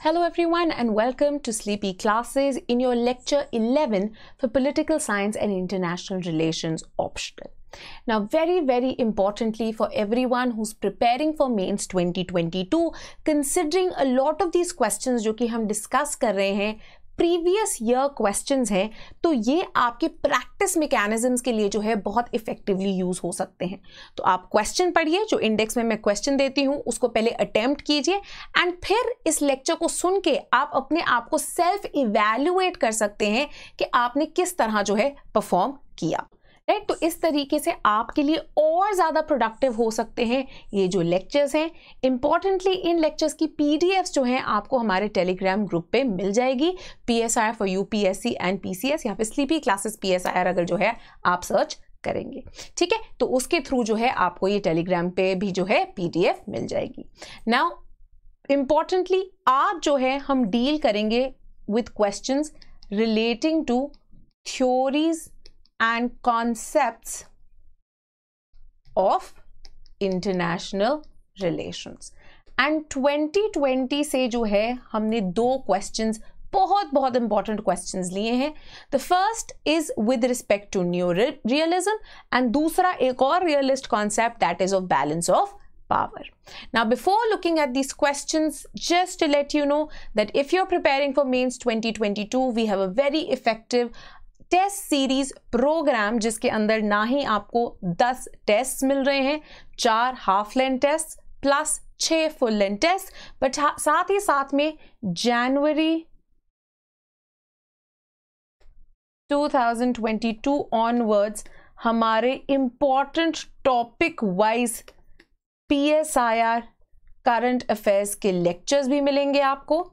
Hello everyone and welcome to Sleepy Classes in your lecture 11 for Political Science and International Relations optional. Now very very importantly for everyone who's preparing for mains 2022 considering a lot of these questions जो कि हम discuss कर रहे हैं previous year questions हैं तो ये आपके प्रैक्टिस मैकेनिज्म्स के लिए जो है बहुत इफेक्टिवली यूज़ हो सकते हैं। तो आप क्वेश्चन पढ़िए, जो इंडेक्स में मैं क्वेश्चन देती हूँ, उसको पहले अटेम्प्ट कीजिए एंड फिर इस लेक्चर को सुन के आप अपने आप को सेल्फ इवेल्युएट कर सकते हैं कि आपने किस तरह जो है परफॉर्म किया। राइट तो इस तरीके से आपके लिए और ज़्यादा प्रोडक्टिव हो सकते हैं ये जो लेक्चर्स हैं। इंपॉर्टेंटली इन लेक्चर्स की पीडीएफ्स जो हैं आपको हमारे टेलीग्राम ग्रुप पे मिल जाएगी। P S I for U P S C and P C S यहाँ पे Sleepy Classes P S I R अगर जो है आप सर्च करेंगे। ठीक है? तो उसके थ्रू जो है आपको ये टेलीग्राम पे भी जो है पीडीएफ मिल जाएगी। नाउ इम्पॉर्टेंटली आज जो है हम डील करेंगे with questions relating to theories and concepts of international relations and 2020 से जो है हमने दो क्वेश्चंस बहुत बहुत इंपॉर्टेंट क्वेश्चंस लिए हैं the first is with respect to new realism and दूसरा एक और realist concept that is of balance of power. Now, before looking at these questions, just to let you know that if you're preparing for mains 2022, we have a very effective test series programme, जिसके अंदर ना ही आपको 10 test मिल रहे हैं, चार half length test plus छह full length test but साथ ही साथ में जनवरी 2022 ऑनवर्ड्स हमारे important topic wise PSIR current affairs के लेक्चर्स भी मिलेंगे आपको।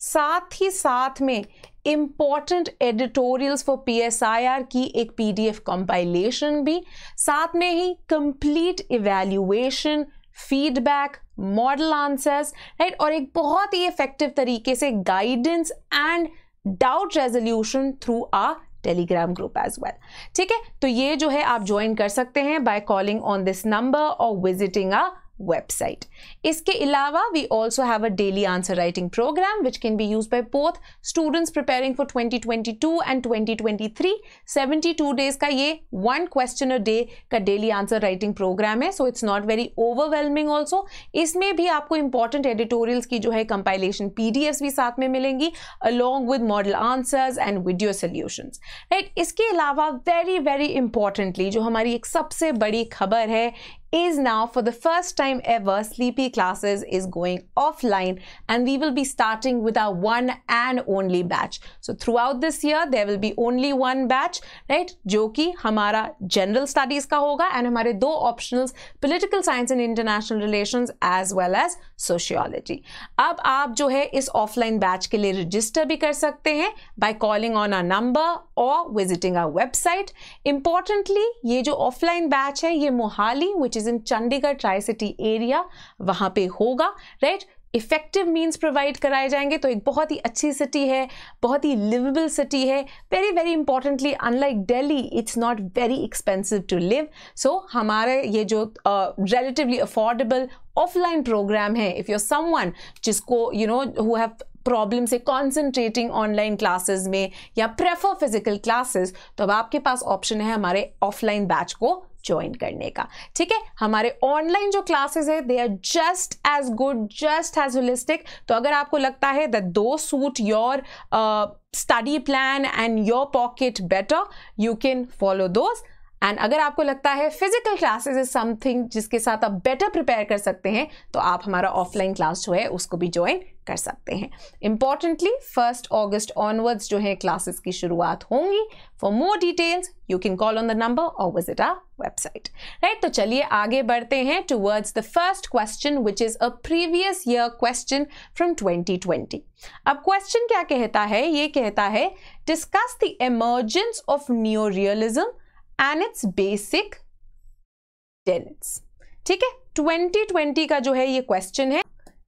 साथ ही साथ में इंपॉर्टेंट एडिटोरियल्स फॉर पीएसआईआर की एक पीडीएफ कंपाइलेशन भी, साथ में ही complete evaluation feedback model answers right और एक बहुत ही इफ़ेक्टिव तरीके से guidance and doubt resolution through a Telegram group as well ठीक है? तो ये जो है आप ज्वाइन कर सकते हैं by calling on this number और विजिटिंग अ website. इसके अलावा we also have a daily answer writing programme which can be use by both students preparing for twenty twenty two and twenty twenty three seventy two days का ये one question a day का daily answer writing programme है so it's not very overwhelming also इसमें भी आपको important editorials की जो है कंपाइलेशन पी डी एस भी साथ में मिलेंगी along with model answers and video solutions right इसके अलावा वेरी वेरी इंपॉर्टेंटली जो हमारी एक सबसे बड़ी खबर है is now for the first time ever Sleepy classes is going offline and we will be starting with our one and only batch so throughout this year there will be only one batch right जो कि हमारा general studies का होगा and हमारे दो optionals political science and international relations as well as sociology अब आप जो है इस offline batch के लिए register भी कर सकते हैं by calling on our number or visiting our website importantly ये जो offline batch है ये Mohali which which is in Chandigarh Tri-City area वहाँ पे होगा राइट इफ़ेक्टिव मीन्स प्रोवाइड कराए जाएँगे तो एक बहुत ही अच्छी सिटी है, बहुत ही लिवेबल सिटी है। Very very importantly unlike Delhi it's not very expensive to live so हमारे ये जो रिलेटिवली अफोर्डेबल ऑफलाइन प्रोग्राम है इफ़ यूर समवन जिसको you know who have problem से कॉन्सेंट्रेटिंग ऑनलाइन क्लासेस में, या प्रेफर फ़िज़िकल क्लासेस तो अब आपके पास ऑप्शन है हमारे ऑफलाइन बैच को ज्वाइन करने का। ठीक है? हमारे ऑनलाइन जो क्लासेस है they are just as good just as holistic तो अगर आपको लगता है that do suit your study plan and your pocket better you can follow those and अगर आपको लगता है फ़िज़िकल क्लासेस इज़ समथिंग जिसके साथ आप बेटर प्रिपेयर कर सकते हैं तो आप हमारा ऑफलाइन क्लास जो है, उसको भी ज्वाइन कर सकते हैं। इंपॉर्टेंटली फ़र्स्ट ऑगस्ट ऑनवर्ड्स जो है क्लासेस की शुरुआत होंगी। For more details you can call on the number और विज़िट आ वेबसाइट राइट तो चलिए आगे बढ़ते हैं towards the first question which is a previous year question from 2020 अब क्वेश्चन क्या कहता है? ये कहता है discuss the emergence of new realism and its basic tenets ठीक है? 2020 का जो है, ये क्वेश्चन है.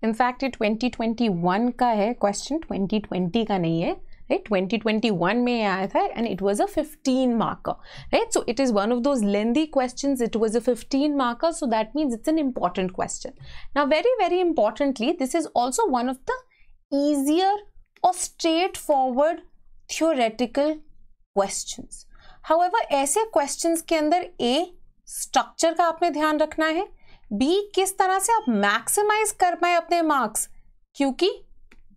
इनफैक्ट ये 2021 का है. क्वेश्चन 2020 का नहीं है. राइट 2021 में आया था and it was a 15 marker right so it is one of those lengthy questions it was a 15 marker so that means it's an important question now very very importantly this is also one of the easier or straightforward theoretical questions. However, ऐसे questions के अंदर a structure का आपने ध्यान रखना है। B किस तरह से आप मैक्सिमाइज कर पाए अपने मार्क्स क्योंकि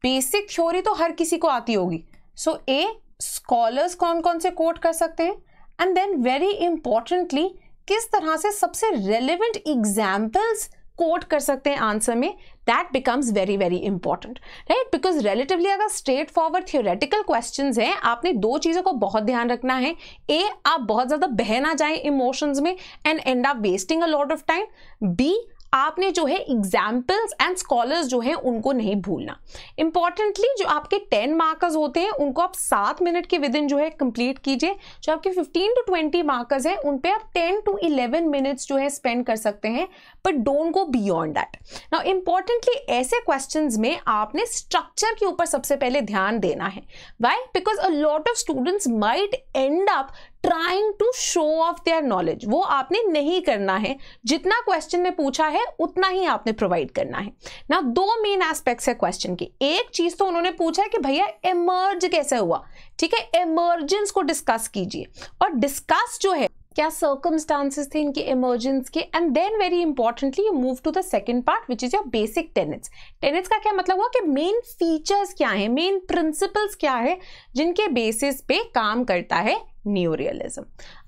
बेसिक थ्योरी तो हर किसी को आती होगी। सो ए स्कॉलर्स कौन कौन से कोट कर सकते हैं? एंड देन वेरी इंपॉर्टेंटली किस तरह से सबसे रेलिवेंट एग्जाम्पल्स कोट कर सकते हैं आंसर में that becomes very very important right because relatively अगर स्ट्रेट फॉरवर्ड थियोरेटिकल क्वेश्चन हैं, आपने दो चीज़ों को बहुत ध्यान रखना है। ए आप बहुत ज़्यादा बह ना जाए इमोशंस में एंड एंड आप wasting a lot of time B आपने जो है एग्जाम्पल्स एंड स्कॉलर्स जो है उनको नहीं भूलना। इंपॉर्टेंटली जो आपके टेन मार्कर्स होते हैं, उनको आप सात मिनट के विद इन जो है कंप्लीट कीजिए। जो आपके फिफ्टीन टू ट्वेंटी मार्कर्स हैं, उन पे आप टेन टू इलेवन मिनट्स जो है स्पेंड कर सकते हैं but don't go beyond that now importantly ऐसे क्वेश्चन में आपने स्ट्रक्चर के ऊपर सबसे पहले ध्यान देना है। Why because a lot of students might end up trying to show off their knowledge वो आपने नहीं करना है। जितना क्वेश्चन में पूछा है, उतना ही आपने प्रोवाइड करना है। ना दो मेन एस्पेक्ट्स है क्वेश्चन की। एक चीज़ तो उन्होंने पूछा है कि भैया एमर्ज कैसे हुआ? ठीक है एमर्जेंस को डिस्कस कीजिए। और डिस्कस जो है, क्या सर्कमस्टांसेस थे इनके इमर्जेंस के? And then very importantly you move to the second part which is your basic tenets tenets का क्या मतलब हुआ कि मेन फीचर्स क्या है? मेन प्रिंसिपल्स क्या है? जिनके बेसिस पे काम करता है न्यू रियलिज्म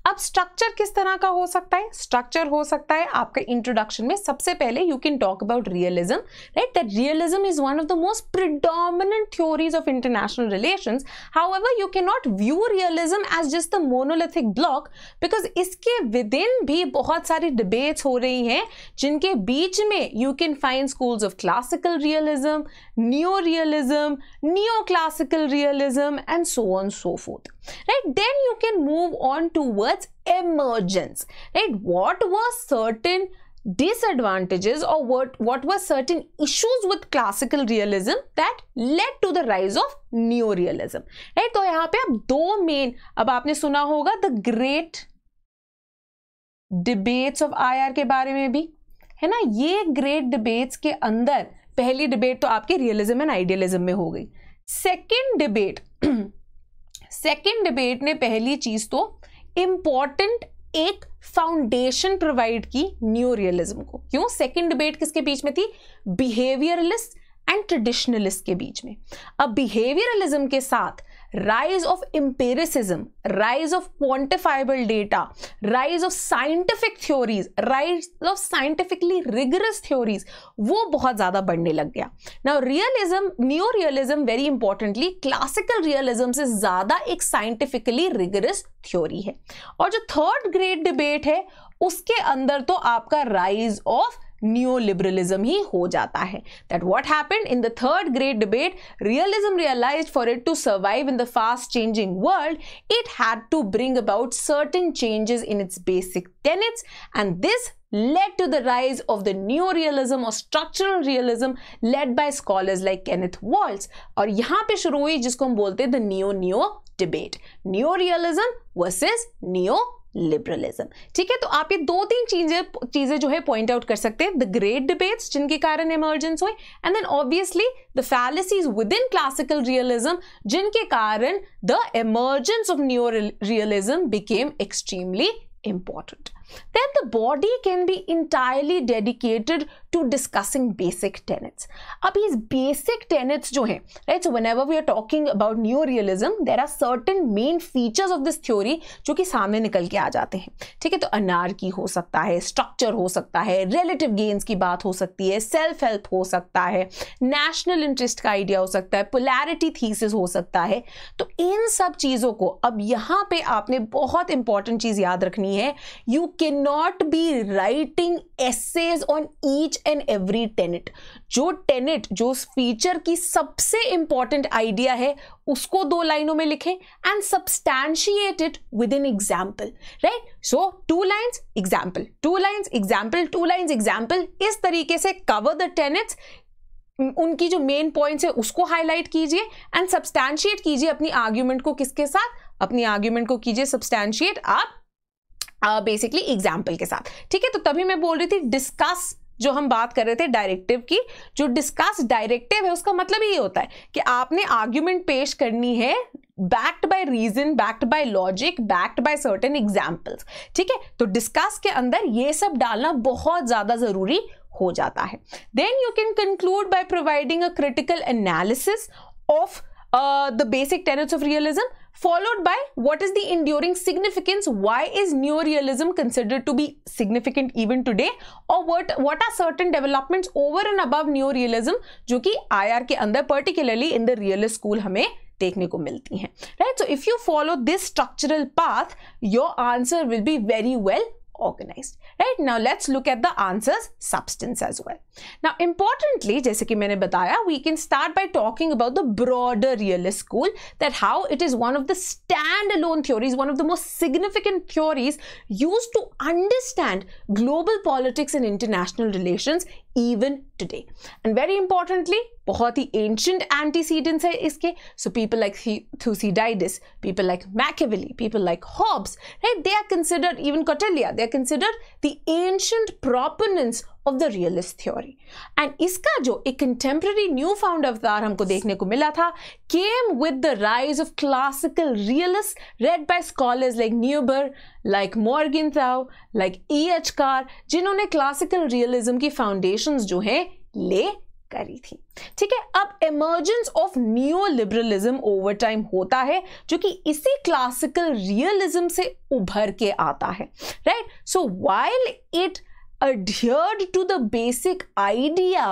अब स्ट्रक्चर किस तरह का हो सकता है? स्ट्रक्चर हो सकता है आपके इंट्रोडक्शन में। सबसे पहले you can talk about realism right that realism is one of the most predominant theories of international relations however you can not view realism as just the monolithic block because इसके within भी बहुत सारी debates हो रही हैं, जिनके बीच में you can find schools of classical realism neo realism neo classical realism and so on so forth right? Then you can move on towards emergence right what were certain disadvantages or what what were certain issues with classical realism that led to the rise of neorealism right तो यहाँ पे अब दो main अब आपने सुना होगा the great debates of IR के बारे में भी है ना ये ग्रेट डिबेट्स के अंदर पहली डिबेट तो आपके रियलिज्म एंड आइडियलिज्म में हो गई सेकेंड डिबेट सेकेंड डिबेट ने पहली चीज़ तो इंपॉर्टेंट एक फाउंडेशन प्रोवाइड की न्यू रियलिज्म को। क्यों? सेकंड डिबेट किसके बीच में थी? बिहेवियरलिस्ट एंड ट्रेडिशनलिस्ट के बीच में। अब बिहेवियरलिज्म के साथ rise of empiricism rise of quantifiable data rise of scientific theories rise of scientifically rigorous theories वो बहुत ज़्यादा बढ़ने लग गया। ना realism neo realism very importantly classical realism से ज़्यादा एक साइंटिफिकली रिगरस थ्योरी है। और जो थर्ड ग्रेड डिबेट है, उसके अंदर तो आपका राइज ऑफ़ neoliberalism ही हो जाता है that what happened in the third great debate realism realized for it to survive in the fast changing world it had to bring about certain changes in its basic tenets and this led to the rise of the neorealism or structural realism led by scholars like Kenneth Waltz और पे शुरू हुई जिसको हम बोलते हैं the neo neo debate neorealism versus neo liberalism ठीक है तो आप ये दो तीन चीज़ें चीज़ें जो है पॉइंट आउट कर सकते हैं द ग्रेट डिबेट्स जिनके कारण इमर्जेंस हुए and then obviously the fallacies within classical realism जिनके कारण the emergence of neo realism became extremely important. Then the body can be entirely dedicated to discussing basic tenets अब ये basic tenets जो हैं right so whenever we are talking about neorealism there are certain main features of this theory जो कि सामने निकल के आ जाते हैं ठीक है तो अनार्की हो सकता है स्ट्रक्चर हो सकता है रिलेटिव गेन्स की बात हो सकती है सेल्फ हेल्प हो सकता है नेशनल इंटरेस्ट का आइडिया हो सकता है पोलैरिटी थीसिस हो सकता है तो इन सब चीज़ों को अब यहाँ पे आपने बहुत इंपॉर्टेंट चीज़ याद रखनी है you cannot be writing essays on each and every tenet. जो टेनेट जो फीचर की सबसे इंपॉर्टेंट आइडिया है, उसको दो लाइनों में लिखें and substantiate it with an example right so two lines example two lines example two lines example इस तरीके से कवर द टेनेट्स उनकी जो मेन पॉइंट्स है, उसको हाईलाइट कीजिए एंड सब्सटैंशिएट कीजिए अपनी आर्ग्यूमेंट को किसके साथ? अपनी आर्ग्यूमेंट को कीजिए सब्सटैंशिएट आप बेसिकली uh, एग्ज़ाम्पल के साथ। ठीक है तो तभी मैं बोल रही थी डिस्कस जो हम बात कर रहे थे डायरेक्टिव की जो डिस्कस डायरेक्टिव है उसका मतलब ये होता है कि आपने आर्ग्यूमेंट पेश करनी है backed by reason backed by logic backed by certain examples ठीक है तो डिस्कस के अंदर ये सब डालना बहुत ज़्यादा ज़रूरी हो जाता है। Then you can conclude by providing a critical analysis of the basic tenets of realism followed by what is the enduring significance why is neorealism considered to be significant even today or what what are certain developments over and above neorealism जो कि IR के अंदर particularly in the realist school हमें देखने को मिलती हैं right so if you follow this structural path your answer will be very well organized right now let's look at the answers substance as well now importantly jaise ki maine bataya we can start by talking about the broader realist school that how it is one of the standalone theories one of the most significant theories used to understand global politics and international relations even today and very importantly बहुत ही ancient antecedents है इसके so people like Thucydides people like Machiavelli people like Hobbes right they are considered even Kautilya they are considered the ancient proponents of the realist theory and इसका जो एक contemporary newfound अवतार हमको देखने को मिला था came with the rise of classical realist led by scholars like Niebuhr like Morgenthau like E H Carr जिन्होंने क्लासिकल रियलिज्म की फाउंडेशन जो है, ले करी थी। ठीक है, अब emergence of neo liberalism over time होता है, जो कि इसी क्लासिकल रियलिज्म से उभर के आता है right so while it adhered to the basic idea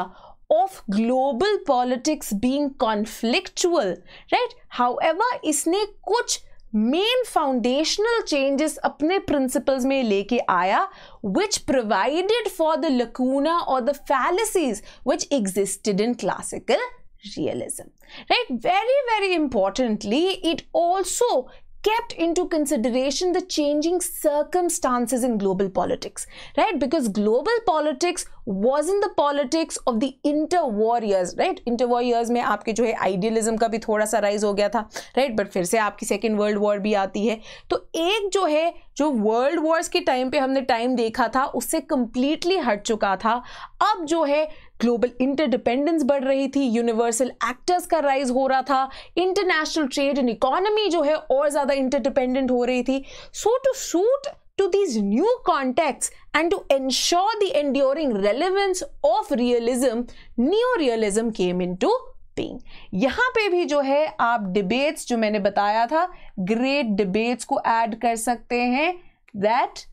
of global politics being conflictual, right? However, इसने कुछ मेन फाउंडेशनल चेंजेस अपने प्रिंसिपल्स में लेके आया which provided for the lacuna और the fallacies which existed in classical realism right? Very very importantly, it also kept into consideration the changing circumstances in global politics, right? Because global politics wasn't the politics of the interwar years, right? Interwar years में आपके जो है idealism का भी थोड़ा सा rise हो गया था राइट बट फिर से आपकी सेकेंड वर्ल्ड वॉर भी आती है तो एक जो है जो वर्ल्ड वॉर्स के टाइम पे हमने टाइम देखा था उससे कंप्लीटली हट चुका था अब जो है ग्लोबल इंटरडिपेंडेंस बढ़ रही थी यूनिवर्सल एक्टर्स का राइज हो रहा था इंटरनेशनल ट्रेड एंड इकोनॉमी जो है और ज़्यादा इंटरडिपेंडेंट हो रही थी so to suit to these new contexts and to ensure the enduring relevance of realism, neorealism came into being. यहाँ पे भी जो है आप डिबेट्स जो मैंने बताया था ग्रेट डिबेट्स को ऐड कर सकते हैं that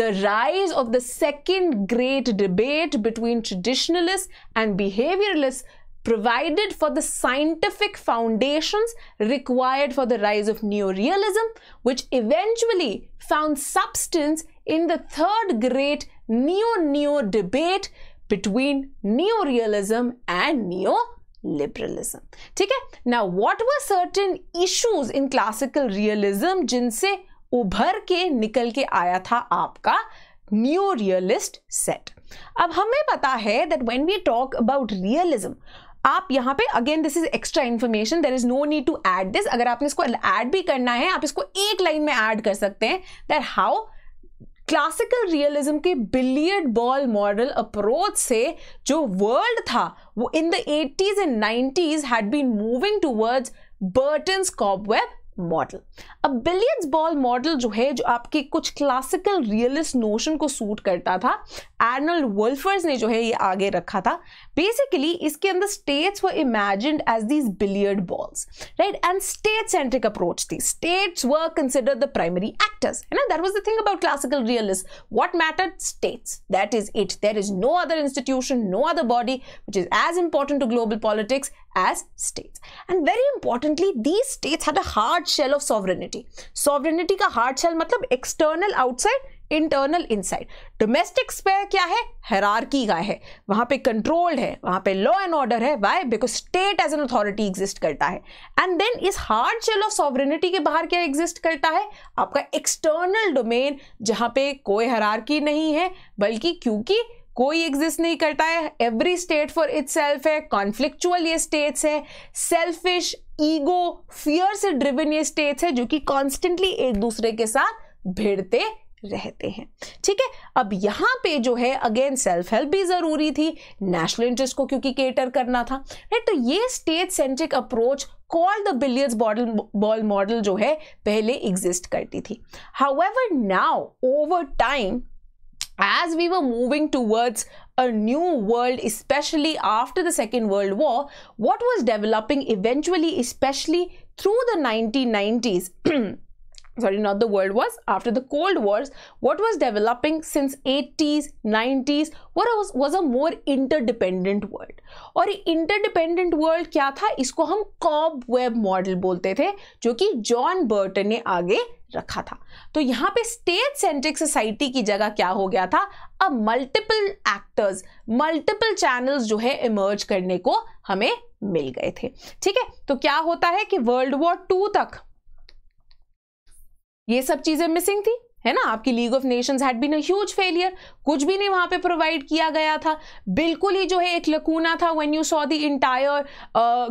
the rise of the second great debate between traditionalists and behavioralists provided for the scientific foundations required for the rise of neorealism, which eventually found substance in the third great neo-neo debate between neorealism and neo-liberalism. ठीक है? Now, what were certain issues in classical realism जिनसे उभर के निकल के आया था आपका न्यू रियलिस्ट सेट अब हमें पता है that when we talk about realism आप यहाँ पे again this is extra information there is no need to add this अगर आपने इसको ऐड भी करना है, आप इसको एक लाइन में ऐड कर सकते हैं दैट हाउ क्लासिकल रियलिज्म के बिलियर्ड बॉल मॉडल अप्रोच से जो वर्ल्ड था, वो in the eighties and nineties had been moving towards Burton cobweb model अब बिलियर्ड्स बॉल मॉडल जो है, जो आपके कुछ क्लासिकल रियलिस्ट नोशन को सूट करता था एर्नल्ड वुल्फर्स ने जो है ये आगे रखा था। बेसिकली इसके अंदर states were imagined as these billiard balls right and state centric approach थी। States were consider the primary actors है ना? That was the thing about classical realist what matter states that is it there is no other institution no other body which is as important to global politics as states. And very importantly, these states had a hard shell of sovereignty. Sovereignty का hard shell मतलब external outside internal inside domestic sphere क्या है? Hierarchy का है. वहाँ पे controlled है. वहाँ पे लॉ एंड ऑर्डर है. Why because state as an authority exist करता है. एंड देन इस हार्ड शेल ऑफ़ सॉवरिनिटी के बाहर क्या एग्जिस्ट करता है? आपका एक्सटर्नल डोमेन जहाँ पे कोई हरारकी नहीं है, बल्कि क्योंकि कोई एग्जिस्ट नहीं करता है एवरी स्टेट फॉर इट है कॉन्फ्लिक्चुअल ये स्टेट्स है सेल्फिश ईगो फियर से ड्रिवन ये स्टेट्स है, जो कि कॉन्स्टेंटली एक दूसरे के साथ भिड़ते रहते हैं। ठीक है? अब यहाँ पे जो है अगेन सेल्फ हेल्प भी ज़रूरी थी नेशनल इंटरेस्ट को क्योंकि केटर करना था राइट तो ये state centric approach call the billiards बॉडल ball model जो है, पहले एग्जिस्ट करती थी। However now over time as we were moving towards a new world specially after the second world war what was developing eventually specially through the nineteen nineties sorry, not the world was after the cold wars, what was developing since 80s 90s what was was a more interdependent world. और interdependent world क्या था? इसको हम cob web model बोलते थे, जो कि John Burton ने आगे रखा था। तो यहाँ पे स्टेट सेंट्रिक सोसाइटी की जगह क्या हो गया था? अब मल्टीपल एक्टर्स मल्टीपल चैनल्स जो है इमर्ज करने को हमें मिल गए थे। ठीक है? तो क्या होता है कि वर्ल्ड वॉर टू तक ये सब चीज़ें मिसिंग थी, है ना? आपकी league of nations had been a huge failure कुछ भी नहीं वहाँ पे प्रोवाइड किया गया था। बिल्कुल ही जो है एक लकूना था when you saw the entire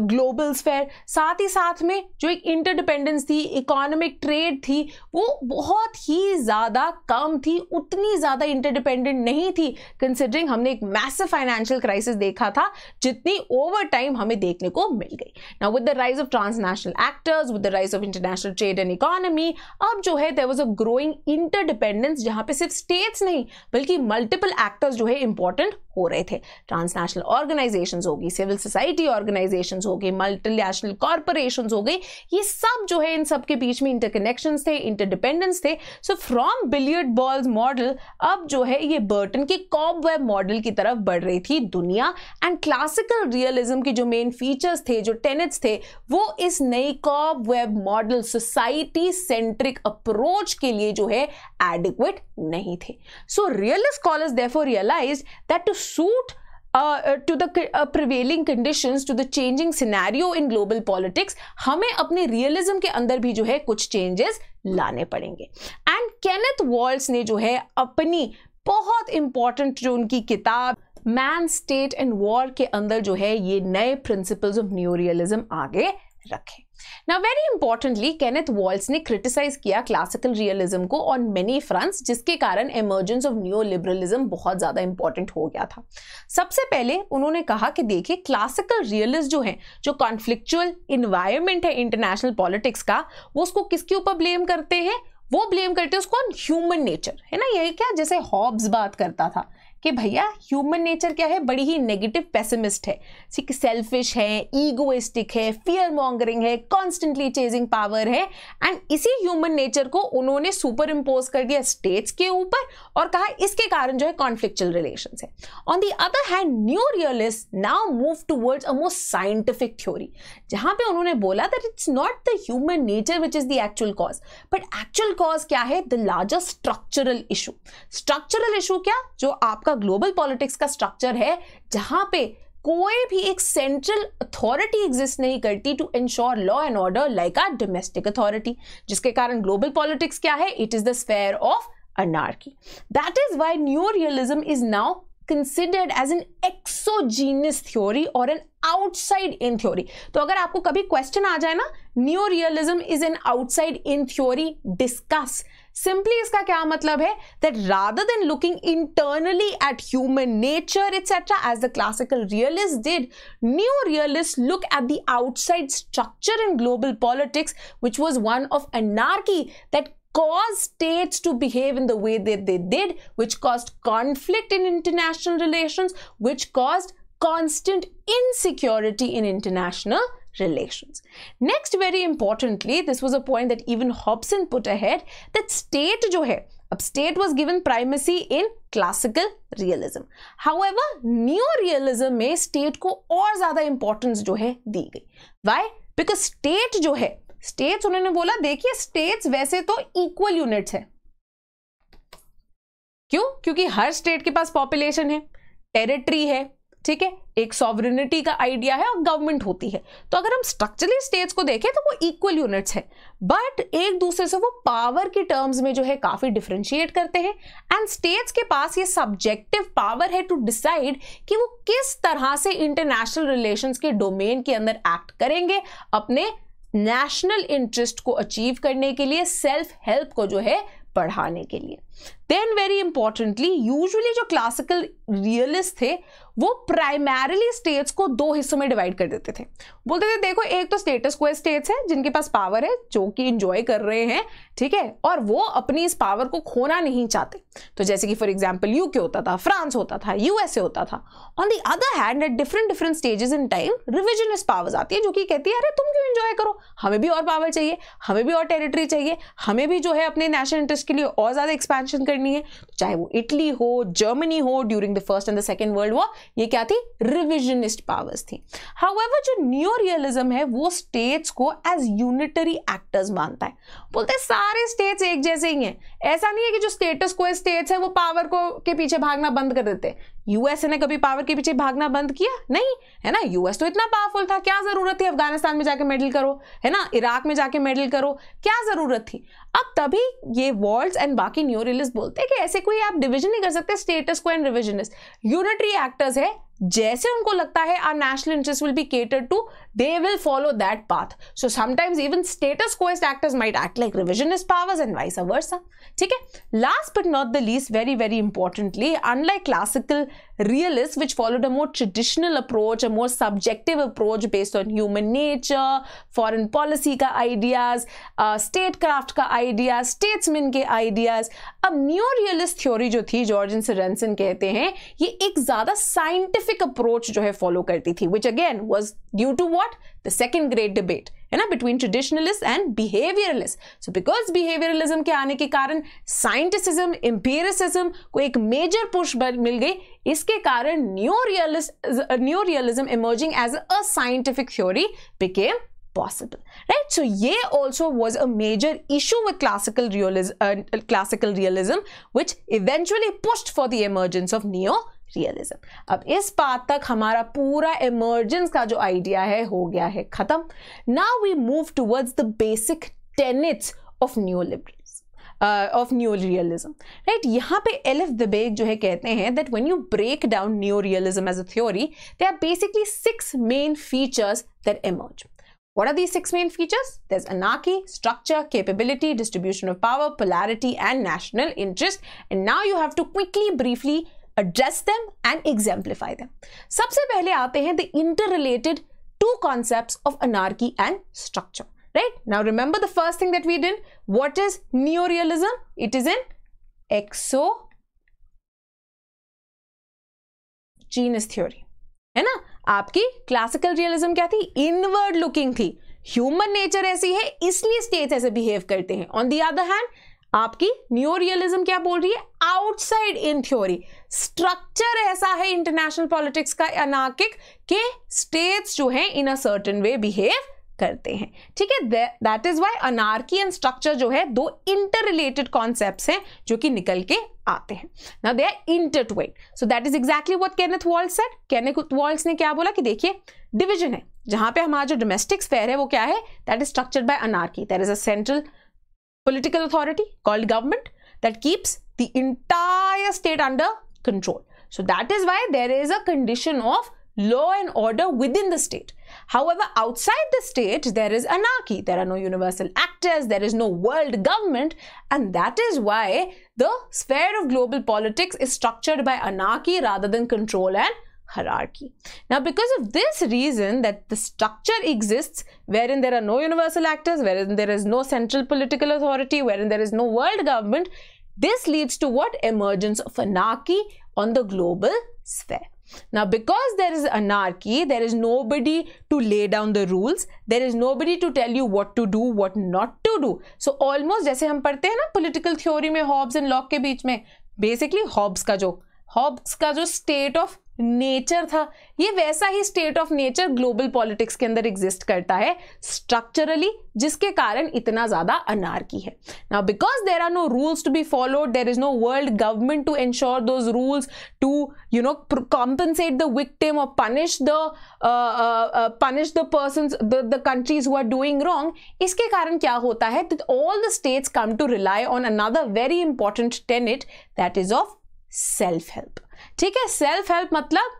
global fair साथ ही साथ में जो एक इंटरडिपेंडेंस थी इकोनॉमिक ट्रेड थी, वो बहुत ही ज़्यादा कम थी, उतनी ज़्यादा इंटरडिपेंडेंट नहीं थी। कंसिडरिंग हमने एक मैसिव फाइनेंशियल क्राइसिस देखा था, जितनी ओवर टाइम हमें देखने को मिल गई। ना with the rise of transnational actors with the rise of international trade and economy अब जो है there was a growing interdependence जहाँ पे सिर्फ़ स्टेट्स नहीं, बल्कि मल्टीपल एक्टर्स जो है इंपॉर्टेंट हो रहे थे। ट्रांसनेशनल ऑर्गेनाइजेशंस होगी सिविल सोसाइटी ऑर्गेनाइजेशंस हो गई मल्टीनेशनल कॉर्पोरेशन हो गई, ये सब जो है इन सब के बीच में इंटरकनेक्शन थे इंटरडिपेंडेंस थे। So from billiard balls model अब जो है ये बर्टन के कॉब वेब मॉडल की तरफ़ बढ़ रही थी दुनिया। एंड क्लासिकल रियलिज्म के जो मेन फीचर्स थे, जो टेनेट्स थे, वो इस नई cobweb model society centric approach के लिए जो है एडिक्वेट नहीं थे। So realist scholars therefore realise that to suit uh, uh, to the uh, prevailing conditions to the changing scenario in global politics हमें अपने रियलिज्म के अंदर भी जो है कुछ चेंजेस लाने पड़ेंगे। एंड केनेथ वॉल्स ने जो है अपनी बहुत इंपॉर्टेंट जो उनकी किताब मैन स्टेट एंड वॉर के अंदर जो है ये नए प्रिंसिपल्स ऑफ़ न्यू रियलिज्म आगे रखे। ना वेरी इंपॉर्टेंटली केनेथ वॉल्स ने क्रिटिसाइज किया क्लासिकल रियलिज्म को ऑन मेनी फ्रंट्स जिसके कारण इमर्जेंस ऑफ़ न्यू लिबरलिज्म बहुत ज़्यादा इंपॉर्टेंट हो गया था। सबसे पहले उन्होंने कहा कि देखिए क्लासिकल रियलिस्ट जो है, जो कॉन्फ्लिक्चुअल इन्वायरमेंट है इंटरनेशनल पॉलिटिक्स का, वो उसको किसके ऊपर ब्लेम करते हैं? वो ब्लेम करते हैं उसको ऑन ह्यूमन नेचर है ना? यही क्या? जैसे हॉब्स बात करता था। कि भैया ह्यूमन नेचर क्या है? बड़ी ही नेगेटिव पेसिमिस्ट है। ठीक सेल्फिश है ईगोइस्टिक है फियर मॉन्गरिंग है कॉन्स्टेंटली चेजिंग पावर है। एंड इसी ह्यूमन नेचर को उन्होंने सुपर इम्पोज कर दिया स्टेट्स के ऊपर और कहा इसके कारण जो है कॉन्फ्लिक्चुअल रिलेशन है। On the other hand neo realist now move towards a most scientific theory जहाँ पे उन्होंने बोला that it's not the human nature which is the actual cause but actual cause क्या है? The larger structural issue structural issue क्या? जो आपका आपका ग्लोबल पॉलिटिक्स का स्ट्रक्चर है, जहाँ पे कोई भी एक सेंट्रल अथॉरिटी एग्जिस्ट नहीं करती to ensure law and order like a domestic authority जिसके कारण ग्लोबल पॉलिटिक्स क्या है? It is the sphere of anarchy. That is why neorealism is now considered as an exogenous theory or an outside in theory. तो अगर आपको कभी question आ जाए ना neo realism is an outside in theory discuss simply इसका क्या मतलब है? That rather than looking internally at human nature etcetera as the classical realist did neo realist look at the outside structure in global politics which was one of anarchy that cause states to behave in the way that they did which cause conflict in international relation which cause constant insecurity in international relations. Next, very importantly, this was a point that even Hobson put ahead that state जो है अब state was given primacy in classical realism. However, new realism में state को और ज़्यादा importance जो है दी गई. Why? Because state जो है states उन्होंने बोला देखिए states वैसे तो equal units है क्यों क्योंकि हर स्टेट के पास पॉपुलेशन है टेरिटरी है ठीक है? एक सॉवरिनिटी का आइडिया है और गवर्नमेंट होती है। तो अगर हम स्ट्रक्चरली स्टेट्स को देखें तो वो इक्वल यूनिट्स है। बट एक दूसरे से वो पावर के टर्म्स में जो है काफ़ी डिफ्रेंशिएट करते हैं। एंड स्टेट्स के पास ये सब्जेक्टिव पावर है टू डिसाइड कि वो किस तरह से इंटरनेशनल रिलेशंस के डोमेन के अंदर एक्ट करेंगे अपने नेशनल इंटरेस्ट को अचीव करने के लिए सेल्फ हेल्प को जो है पढ़ाने के लिए। देन वेरी इंपॉर्टेंटली यूजुअली जो क्लासिकल रियलिस्ट थे वो प्राइमरली स्टेट्स को दो हिस्सों में डिवाइड कर देते थे। बोलते थे, देखो, एक तो स्टेटस को स्टेट्स है, जिनके पास पावर है, जो कि इंजॉय कर रहे हैं, ठीक है? और वो अपनी इस पावर को खोना नहीं चाहते। तो जैसे कि फॉर एग्ज़ाम्पल यूके होता था फ्रांस होता था यूएसए होता था। On the other hand at different different stages in time revisionist powers आती है, जो कि कहती है, अरे, तुम क्यों इंजॉय करो? हमें भी और पावर चाहिए, हमें भी और टेरिटरी चाहिए, हमें भी जो है अपने नेशनल इंटरेस्ट के लिए और ज़्यादा एक्सपेंशन करनी है। चाहे वो इटली हो जर्मनी हो during the first and the second world war ये क्या थी? रिविजनिस्ट पावर्स थी। हाउएवर जो न्यू रियलिज्म है, वो स्टेट्स को एज यूनिटरी एक्टर्स मानता है। बोलते हैं, सारे स्टेट्स एक जैसे ही हैं। ऐसा नहीं है कि जो स्टेटस को स्टेट्स है, वो पावर को के पीछे भागना बंद कर देते यूएस ने कभी पावर के पीछे भागना बंद किया? नहीं, है ना? यूएस तो इतना पावरफुल था, क्या ज़रूरत थी अफ़गानिस्तान में जाके मेडल करो? है ना? इराक में जाके मेडल करो, क्या ज़रूरत थी? अब तभी ये वॉल्स एंड बाकी न्यू रिलीज़ बोलते हैं कि ऐसे कोई आप डिविजन नहीं कर सकते status quo and revisionist unitary actors है जैसे उनको लगता है our national interest will be cater to they will follow that path so sometimes even status quoist actors might act like revisionist powers and vice versa ठीक है? Last but not the least very very importantly unlike classical realists which followed a more traditional approach, a more subjective approach based on human nature, foreign policy का ideas, uh, statecraft का ideas, statesman के ideas. अब new realist theory जो थी जॉर्जन सेरेंसन कहते हैं ये एक ज़्यादा साइंटिफिक अप्रोच जो है फॉलो करती थी which again was due to what the second great debate है ना between traditionalist and behaviouralist so because behaviouralism के आने के कारण साइंटिसिज्म इंपेरिसिज्म को एक मेजर पुष मिल गई, इसके कारण neorealist neorealism emerging as a scientific theory became possible right so ये also was a major issue with classical realism classical realism which eventually pushed for the emergence of neo realism अब इस बात तक हमारा पूरा इमर्जेंस का जो idea है हो गया है खत्म now we move towards the basic tenets of neo of neo realism right यहाँ पे एलिफ दबेग जो है कहते हैं that when you break down neo realism as a theory they are basically six main features that emerge What are these six main features? There's anarchy, structure, capability, distribution of power, polarity, and national interest. And now you have to quickly, briefly address them and exemplify them. सबसे पहले आते हैं the interrelated two concepts of anarchy and structure. Right? Now remember the first thing that we did. What is neorealism? It is an exo genus theory. है ना आपकी classical realism क्या थी inward looking थी ह्यूमन नेचर ऐसी है इसलिए states ऐसे बिहेव करते हैं ऑन दी अदर हैंड आपकी न्यू रियलिज्म क्या बोल रही है आउटसाइड इन थ्योरी स्ट्रक्चर ऐसा है इंटरनेशनल पॉलिटिक्स का अनार्किक के स्टेट्स जो है in a certain way behave करते हैं। ठीक है? That is why anarchy and structure जो है, दो इंटर रिलेटेड कॉन्सेप्ट हैं, जो कि निकल के आते हैं। ना they are intertwined so that is exactly what Kenneth Waltz said Kenneth Waltz ने क्या बोला कि देखिए डिविजन है। जहाँ पे हमारा जो डोमेस्टिक स्फेयर है, वो क्या है? That is structured by anarchy that is a central political authority called government that keeps the entire state under control. So that is why there is a condition of law and order within the state. However, outside the state, there is anarchy. There are no universal actors, there is no world government, and that is why the sphere of global politics is structured by anarchy rather than control and hierarchy. Now, because of this reason that the structure exists wherein there are no universal actors, wherein there is no central political authority, wherein there is no world government, this leads to what? Emergence of anarchy on the global sphere. Now, because there is anarchy, there is nobody to lay down the rules. There is nobody to tell you what to do, what not to do. So, almost जैसे हम पढ़ते हैं ना political theory में Hobbes and Locke के बीच में basically Hobbes का जो Hobbes का जो state of नेचर था। ये वैसा ही state of nature global politics के अंदर एग्जिस्ट करता है स्ट्रक्चरली जिसके कारण इतना ज़्यादा अनारकी है। Now because there are no rules to be followed there is no world government to ensure those rules to you know compensate the victim और punish the punish the person the countries who are doing wrong इसके कारण क्या होता है? All the states come to rely on another very important tenet that is of self help ठीक है self help मतलब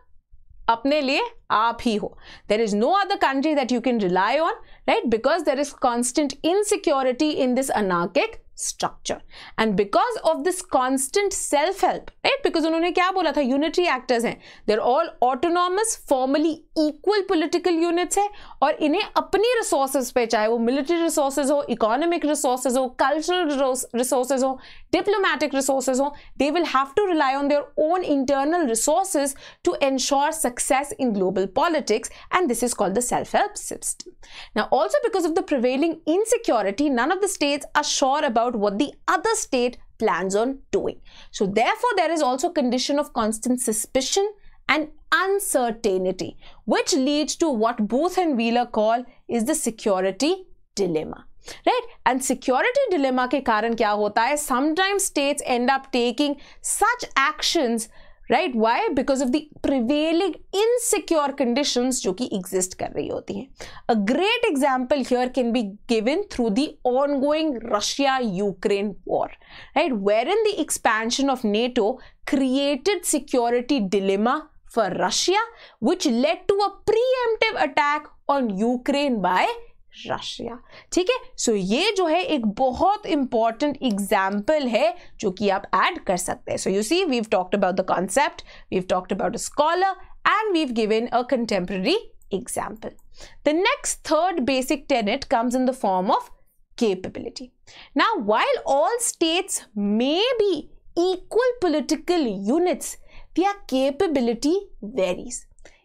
अपने लिए आप ही हो। There is no other country that you can rely on right because there is constant insecurity in this anarchic structure and because of this constant self help right because उन्होंने क्या बोला था unitary actors हैं they're all autonomous formally equal political units है और इन्हें अपनी resources पे चाहे वो military resources हो economic resources हो cultural resources हो diplomatic resources हो they will have to rely on their own internal resources to ensure success in global politics and this is called the self-help system now also because of the prevailing insecurity none of the states are sure about what the other state plans on doing. So therefore, there is also a condition of constant suspicion and uncertainty, which leads to what Booth and Wheeler call is the security dilemma. Right? And security dilemma ke karan kya hota hai? Sometimes states end up taking such actions right why because of the prevailing insecure conditions जो कि exist कर रही होती हैं a great example here can be given through the on going Russia Ukraine war right where in the expansion of NATO created security dilemma for Russia, which led to a preemptive attack on Ukraine by Russia ठीक है? So ये जो है एक बहुत important example है जो कि आप एड कर सकते हैं। So you see we've talked about the concept we've talked about a scholar and we've given a contemporary example the next third basic tenet comes in the form of capability ना while all states may be equal political units their capability varies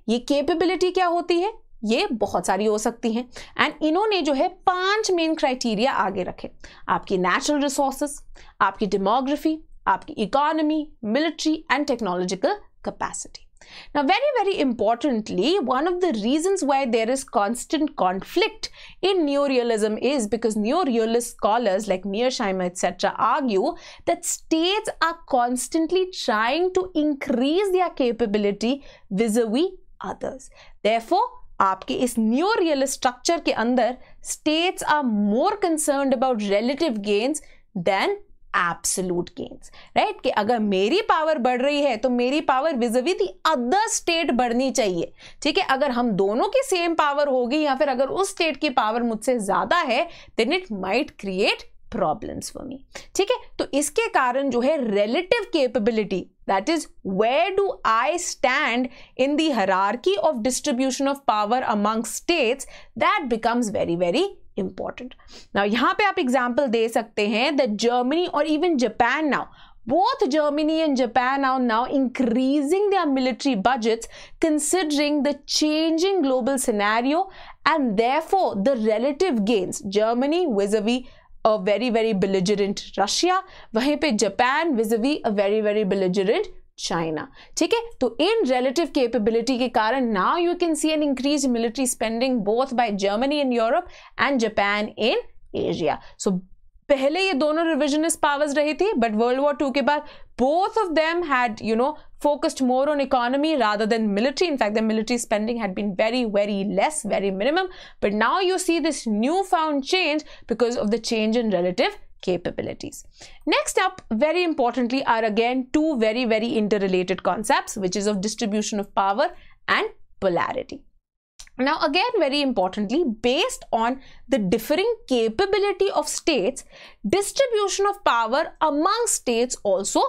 ये capability क्या होती है? ये बहुत सारी हो सकती हैं एंड इन्होंने जो है पाँच मेन क्राइटेरिया आगे रखे आपकी नेचुरल रिसोर्सेस आपकी डेमोग्राफी आपकी economy military and technological capacity Now, very, very importantly, one of the reasons why there is constant conflict in neorealism is because neorealist scholars like Mearsheimer, etc., argue that states are constantly trying to increase their capability vis-a-vis others. Therefore, आपके इस new real structure के अंदर states are more concern about relative gains than absolute gains right कि अगर मेरी power बढ़ रही है तो मेरी power vis-a-vis the other state बढ़नी चाहिए, ठीक है? अगर हम दोनों की सेम पावर होगी या फिर अगर उस स्टेट की पावर मुझसे ज़्यादा है then it might create problems for me ठीक है? तो इसके कारण जो है relative capability That is where do I stand in the hierarchy of distribution of power among states that becomes very very important now यहां पे आप एग्जाम्पल दे सकते हैं दैट जर्मनी और even Japan now both Germany and Japan are now increasing their military budgets considering the changing global scenario and therefore the relative gains. Germany vis-a-vis a very very belligerent Russia वहीं पे Japan vis-a-vis a very very belligerent China ठीक है तो in relative capability के कारण now you can see an increased military spending both by Germany in Europe and Japan in Asia so पहले ये दोनों रिविजनिस्ट पावर्स रही थी बट वर्ल्ड वॉर टू के बाद both of them had you know focused more on economy rather than military in fact the military spending had been very very less very minimum but now you see this newfound change because of the change in relative capabilities next up very importantly are again two very very interrelated concepts which is of distribution of power and polarity Now, again, very importantly, based on the differing capability of states, distribution of power among states also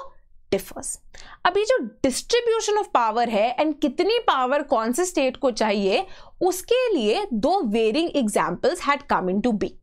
differs. अभी जो distribution of power है and कितनी पावर कौन से स्टेट को चाहिए उसके लिए दो varying examples had come in to be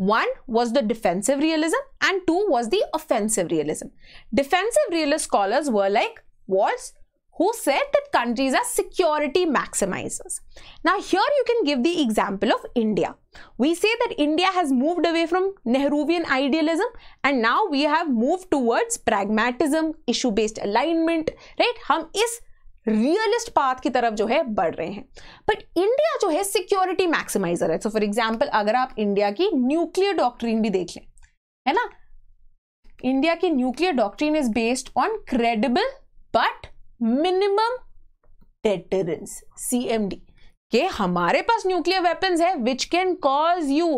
one was the defensive realism and two was the offensive realism defensive realist scholars were like Waltz who said that countries are security maximizers. Now, here you can give the example of India. We say that India has moved away from Nehruvian idealism and now we have moved towards pragmatism, issue-based alignment, right? हम इस realist path की तरफ़ जो है बढ़ रहे हैं but India जो है सिक्योरिटी मैक्सिमाइजर है सो फॉर एग्ज़ाम्पल अगर आप इंडिया की न्यूक्लियर डॉक्ट्रीन भी देख लें है ना इंडिया की nuclear doctrine is based on credible but minimum deterrence CMD के हमारे पास न्यूक्लियर वेपन्स है which can cause you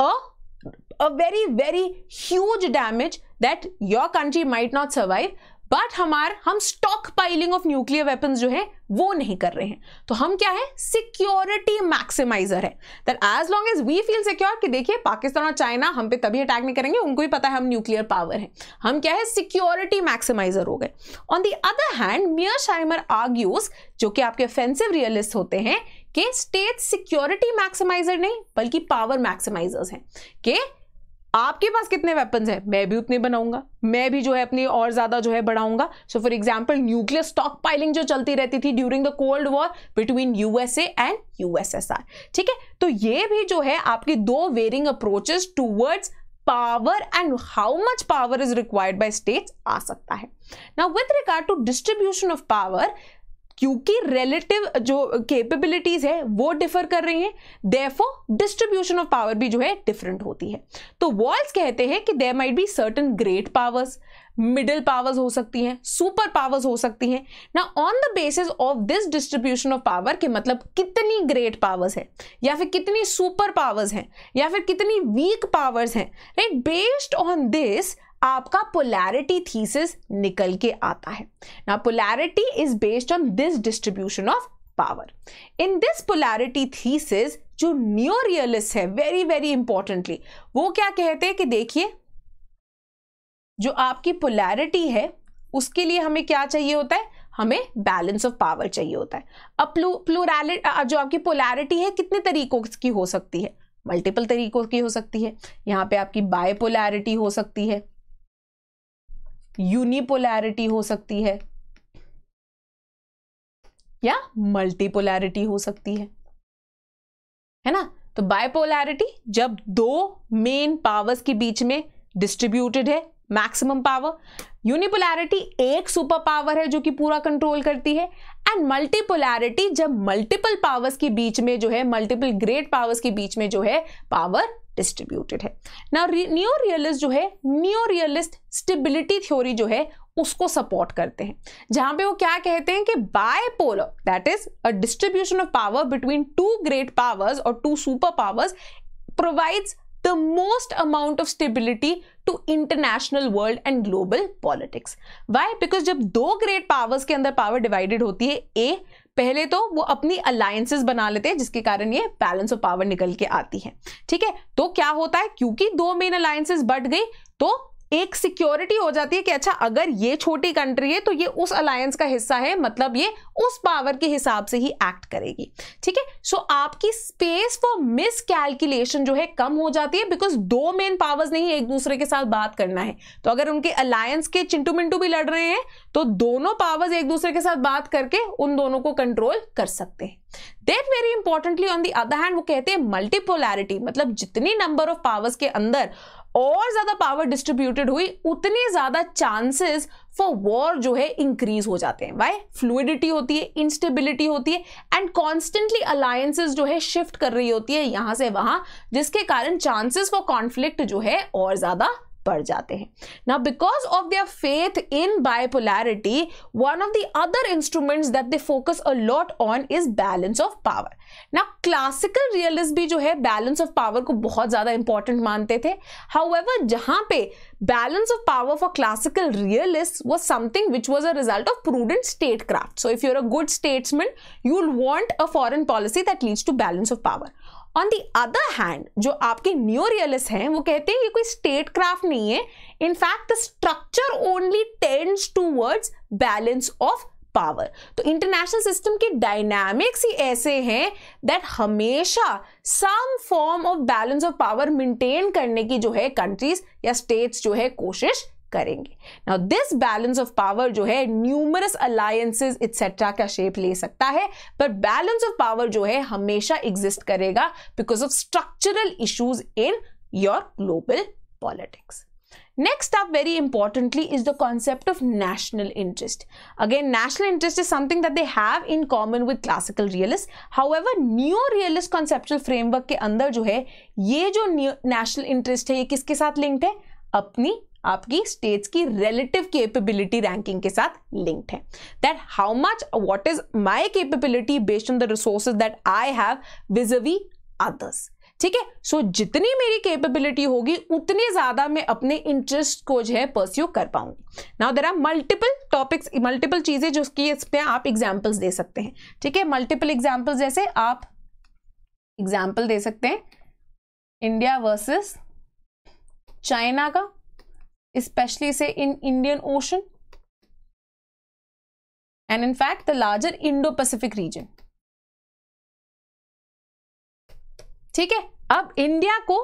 a very very huge damage that your country might not survive but हमार, हम stockpiling of nuclear weapons जो है, वो नहीं कर रहे हैं। तो हम क्या है? सिक्योरिटी मैक्सिमाइजर है। That as long as we feel secure कि देखिए, पाकिस्तान और चाइना हम पे तभी अटैक नहीं करेंगे, उनको भी पता है हम न्यूक्लियर पावर है। हम क्या है? सिक्योरिटी मैक्सिमाइजर हो गए। On the other hand Mearsheimer argues जो कि आपके ऑफेंसिव रियलिस्ट होते हैं, कि स्टेट सिक्योरिटी मैक्सिमाइजर नहीं, बल्कि पावर मैक्सिमाइजर्स हैं। कि आपके पास कितने वेपन्स हैं? मैं भी उतने बनाऊँगा। मैं भी जो है अपनी और ज़्यादा जो है बढ़ाऊँगा। So for example nuclear stockpiling जो चलती रहती थी during the cold war between USA and USSR ठीक है? तो ये भी जो है आपकी दो varying approaches towards power and how much power is required by states आ सकता है। Now with regard to distribution of power क्योंकि रिलेटिव जो कैपेबिलिटीज है, वो डिफर कर रही हैं देयरफॉर डिस्ट्रीब्यूशन ऑफ़ पावर भी जो है डिफरेंट होती है। तो वॉल्स कहते हैं कि there might be certain great powers middle powers हो सकती हैं सुपर पावर्स हो सकती हैं। ना on the basis of this distribution of power के मतलब कितनी ग्रेट पावर्स है, या फिर कितनी सुपर पावर्स हैं, या फिर कितनी वीक पावर्स हैं राइट बेस्ड ऑन दिस आपका पोलैरिटी थीसिस निकल के आता है। ना polarity is based on this distribution of power in this polarity thesis जो न्यू रियलिस्ट है वेरी वेरी इंपॉर्टेंटली वो क्या कहते हैं कि देखिए, जो आपकी पोलैरिटी है, उसके लिए हमें क्या चाहिए होता है? हमें बैलेंस ऑफ़ पावर चाहिए होता है। अब प्लूरैलिटी जो आपकी पोलैरिटी है, कितने तरीकों की हो सकती है? मल्टीपल तरीकों की हो सकती है। यहाँ पे आपकी बायपोलैरिटी हो सकती है। यूनिपोलैरिटी हो सकती है। या मल्टीपोलैरिटी हो सकती है। है ना? तो बायपोलैरिटी जब दो मेन पावर्स के बीच में डिस्ट्रीब्यूटेड है मैक्सिमम पावर यूनिपोलैरिटी एक सुपर पावर है जो कि पूरा कंट्रोल करती है एंड मल्टीपोलैरिटी जब मल्टीपल पावर्स के बीच में जो है मल्टीपल ग्रेट पावर्स के बीच में जो है पावर डिस्ट्रीब्यूटेड है। ना न्यू रियलिस्ट जो है न्यू रियलिस्ट स्टेबिलिटी थ्योरी जो है, उसको सपोर्ट करते हैं। जहाँ पे वो क्या कहते हैं कि bipolar that is a distribution of power between two great powers और two superpowers provides the most amount of stability to international world and global politics why because जब दो ग्रेट पावर्स के अंदर पावर डिवाइडेड होती है ए पहले तो वो अपनी अलायंसेस बना लेते हैं, जिसके कारण ये बैलेंस ऑफ़ पावर निकल के आती है। ठीक है? तो क्या होता है? क्योंकि दो मेन अलायंसेस बढ़ गई तो एक सिक्योरिटी हो जाती है कि अच्छा अगर ये छोटी कंट्री है तो ये उस अलायंस का हिस्सा है मतलब ये उस पावर के हिसाब से ही एक्ट करेगी। ठीक है? सो आपकी स्पेस फॉर मिस कैलकुलेशन जो है, कम हो जाती है बिकॉज़ दो मेन पावर्स नहीं एक दूसरे के साथ बात करना है। तो अगर उनके अलायंस के चिंटू मिंटू भी लड़ रहे हैं तो दोनों पावर्स एक दूसरे के साथ बात करके उन दोनों को कंट्रोल कर सकते हैं। Then very importantly on the other hand वो कहते हैं मल्टीपोलैरिटी मतलब जितनी नंबर ऑफ़ पावर्स के अंदर और ज़्यादा पावर डिस्ट्रीब्यूटेड हुई, उतने ज़्यादा चांसेस फॉर वॉर जो है इंक्रीज हो जाते हैं। वाई फ्लूडिटी होती है इंस्टेबिलिटी होती है एंड कॉन्स्टेंटली अलायंसेस जो है शिफ्ट कर रही होती है यहाँ से वहाँ, जिसके कारण चांसेस फॉर कॉन्फ्लिक्ट जो है और ज़्यादा बढ़ जाते हैं। ना because of their faith in bipolarity one of the other instruments that they focus a lot on is balance of power ना क्लासिकल रियलिस्ट भी जो है बैलेंस ऑफ़ पावर को बहुत ज़्यादा इंपॉर्टेंट मानते थे। हाउएवर जहाँ पे balance of power for classical realist was something which was a result of prudent statecraft so if a good statesman you will want a foreign policy that leads to balance of power. On the other hand जो आपके neo realist हैं, वो कहते हैं ये कोई statecraft नहीं है। In fact the structure only tends towards balance of power तो इंटरनेशनल सिस्टम की डायनामिक्स ही ऐसे हैं दैट हमेशा some form of balance of power maintain करने की जो है कंट्रीज़ या स्टेट्स जो है कोशिश करेंगे। Now this balance of power जो है न्यूमरस अलायंसेस एटसेट्रा का शेप ले सकता है पर बैलेंस ऑफ़ पावर जो है, हमेशा एग्जिस्ट करेगा because of structural issues in your global politics next up very importantly is the concept of national interest again national interest is something that they have in common with classical realist however new realist conceptual framework के अंदर जो है, ये जो national interest है, ये किसके साथ लिंक्ड है? अपनी आपकी स्टेट्स की रिलेटिव केपेबिलिटी रैंकिंग के साथ लिंक्ड है। That how much what is my capability based on the resources that I have vis-a-vis others ठीक है? सो जितनी मेरी कैपेबिलिटी होगी, उतनी ज़्यादा मैं अपने इंटरेस्ट को जो है परस्यू कर पाऊँगी। Now there are multiple topics multiple चीज़ें जो इसकी इस पर आप एग्जाम्पल्स दे सकते हैं। ठीक है? मल्टीपल एग्जाम्पल्स जैसे आप एग्ज़ाम्पल दे सकते हैं। इंडिया वर्सेस चाइना का से in Indian Ocean and in fact the larger Indo Pacific region ठीक है? अब इंडिया को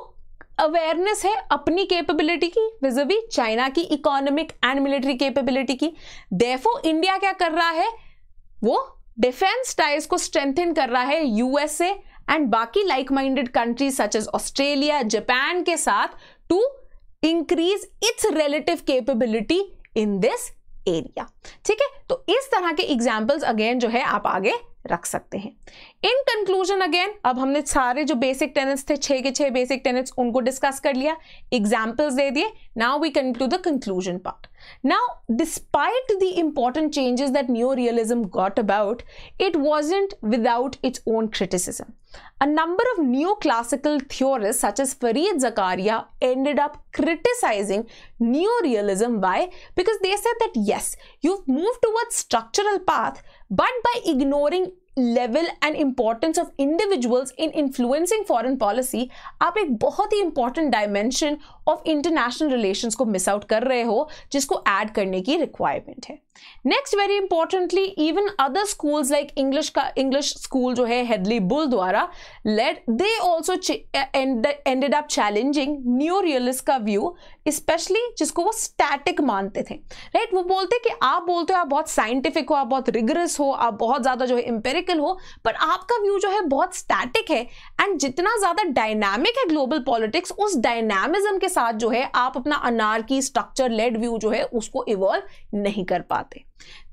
अवेयरनेस है अपनी कैपेबिलिटी की विजवी चाइना की इकोनॉमिक एंड मिलिट्री कैपेबिलिटी की. देफो इंडिया क्या कर रहा है? वो डिफेंस टाइज को स्ट्रेंथन कर रहा है यूएसए एंड बाकी like minded countries such as Australia Japan के साथ to increase its relative capability in this area ठीक है? तो इस तरह के एग्जाम्पल्स अगेन जो है आप आगे रख सकते हैं। इन कंक्लूजन अगेन अब हमने सारे जो बेसिक टेनेट्स थे, छह के छह बेसिक टेनेट्स उनको डिस्कस कर लिया। एग्जाम्पल्स दे दिए। Now we come to the conclusion part Now despite the important changes that new realism got about it wasn't without its own criticism A number of neoclassical theorists such as Fareed Zakaria ended up criticizing neorealism. Why? Because they said that yes, you've moved towards structural path, but by ignoring level and importance of individuals in influencing foreign policy आप एक बहुत ही important dimension Of international relations को miss out कर रहे हो, जिसको add करने की रिक्वायरमेंट है next very importantly even other schools like English का इंग्लिश स्कूल जो है हेडली बुल द्वारा let they also ended up challenging new realist का व्यू स्पेशली जिसको वो स्टैटिक मानते थे राइट right? वो बोलते कि आप बोलते हो, आप बहुत साइंटिफिक हो, आप बहुत रिगरस हो, आप बहुत ज़्यादा जो है एम्पेरिकल हो पर आपका व्यू जो है बहुत स्टैटिक है एंड जितना ज़्यादा डायनामिक है ग्लोबल पॉलिटिक्स उस डायनामिज्म के साथ जो है, आप अपना anarchy structure led view जो है, उसको इवॉल्व नहीं कर पाते।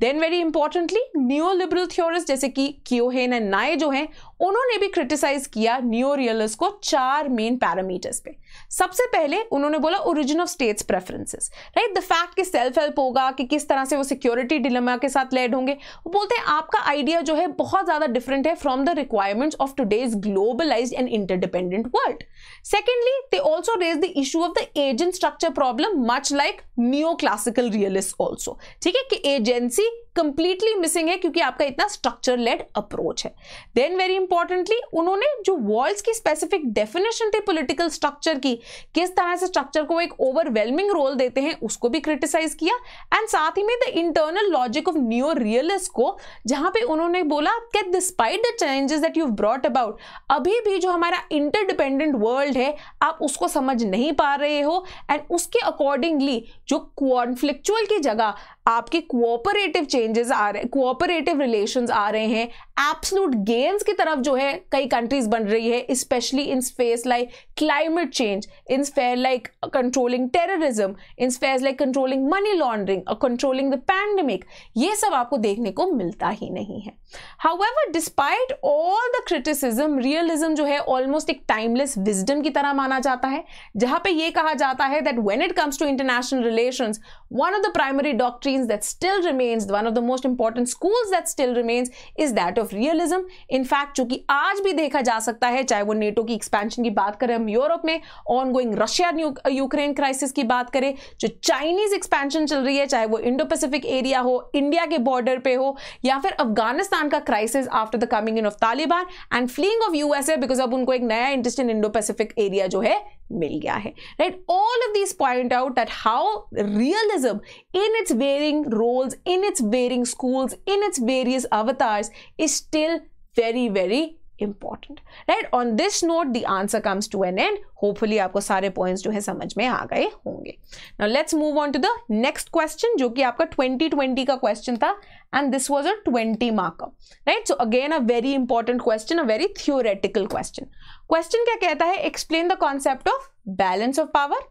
Then very importantly new liberal theorist जैसे कि क्योहेन एंड नाए जो हैं, उन्होंने भी क्रिटिसाइज किया न्यू रियलिस्ट को चार मेन पैरामीटर्स पे। सबसे पहले उन्होंने बोला origin of states preferences right the fact कि सेल्फ हेल्प होगा, कि किस तरह से वो सिक्योरिटी डिलेमा के साथ लेड होंगे, वो बोलते हैं आपका आइडिया जो है बहुत ज़्यादा डिफरेंट है from the requirements of today's globalise and interdependent world secondly they also raise the issue of the agent structure problem much like new classical realist also ठीक है? कि Nancy कंप्लीटली मिसिंग है क्योंकि आपका इतना स्ट्रक्चर लेड अप्रोच है। Then very importantly उन्होंने जो वर्ल्ड्स की स्पेसिफिक डेफिनेशन थी पॉलिटिकल स्ट्रक्चर की, किस तरह से स्ट्रक्चर को एक ओवरवेलमिंग रोल देते हैं, उसको भी क्रिटिसाइज किया। एंड साथ ही में the internal logic of new realist को, जहाँ पे उन्होंने बोला कि despite the challenges that you brought about अभी भी जो हमारा इंटरडिपेंडेंट वर्ल्ड है, आप उसको समझ नहीं पा रहे हो? एंड उसके अकॉर्डिंगली जो कॉन्फ्लिक्चुअल की जगह, आपके कोऑपरेटिव चेंजेस आ रहे कोऑपरेटिव रिलेशंस आ रहे हैं। एब्सोल्यूट गेम्स की तरफ़ जो है कई कंट्रीज़ बन रही है specially in space like climate change in sphere like controlling terrorism in sphere like controlling money laundering और कंट्रोलिंग द पैंडमिक ये सब आपको देखने को मिलता ही नहीं है। However despite all the criticism realism जो है ऑलमोस्ट एक टाइमलेस विजडम की तरह माना जाता है। जहाँ पे ये कहा जाता है that when it comes to international relations one of the primary doctrines that still remains one of the most important schools that still remains is that of realism in fact जो कि आज भी देखा जा सकता है, चाहे वो नेटो की एक्सपेंशन की बात करें, हम यूरोप में ongoing Russia Ukraine crisis की बात करें, जो चाइनीज़ एक्सपेंशन चल रही है, चाहे वो इंडो पैसिफिक एरिया हो इंडिया के बॉर्डर पे हो, या फिर अफ़गानिस्तान का crisis after the coming in of Taliban and fleeing of USA because अब उनको एक नया interest in Indo Pacific area जो है मिल गया है। Right all of this point out that how realism in its varying roles in its varying schools in its various avatars is still very very important right on this note the answer comes to an end hopefully आपको सारे points जो है समझ में आ गए होंगे। Now let's move on to the next question जो कि आपका 2020 का क्वेश्चन था। And this was a 20 marker right so again a very important question a very theoretical question question क्या कहता है? Explain the concept of balance of power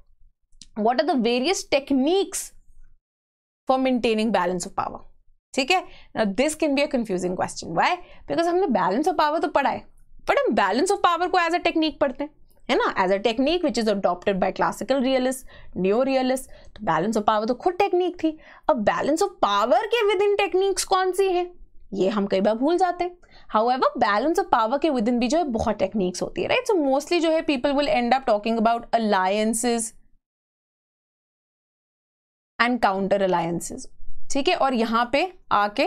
what are the various techniques for maintaining balance of power? ठीक है? Now this can be a confusing question. Why? Because हमने balance of power तो पढ़ा है but हम बैलेंस ऑफ़ पावर को as a technique पढ़ते हैं। है ना? As a technique which is adopted by classical realist new realist तो बैलेंस ऑफ़ पावर तो खुद टेक्निक थी। अब बैलेंस ऑफ़ पावर के विद इन टेक्निक्स कौन सी है? ये हम कई बार भूल जाते हैं। However balance of power के विद इन भी जो है, बहुत टेक्निक्स होती है राइट सो मोस्टली जो है people will end up talking about alliances and counter alliances ठीक है? और यहाँ पे आके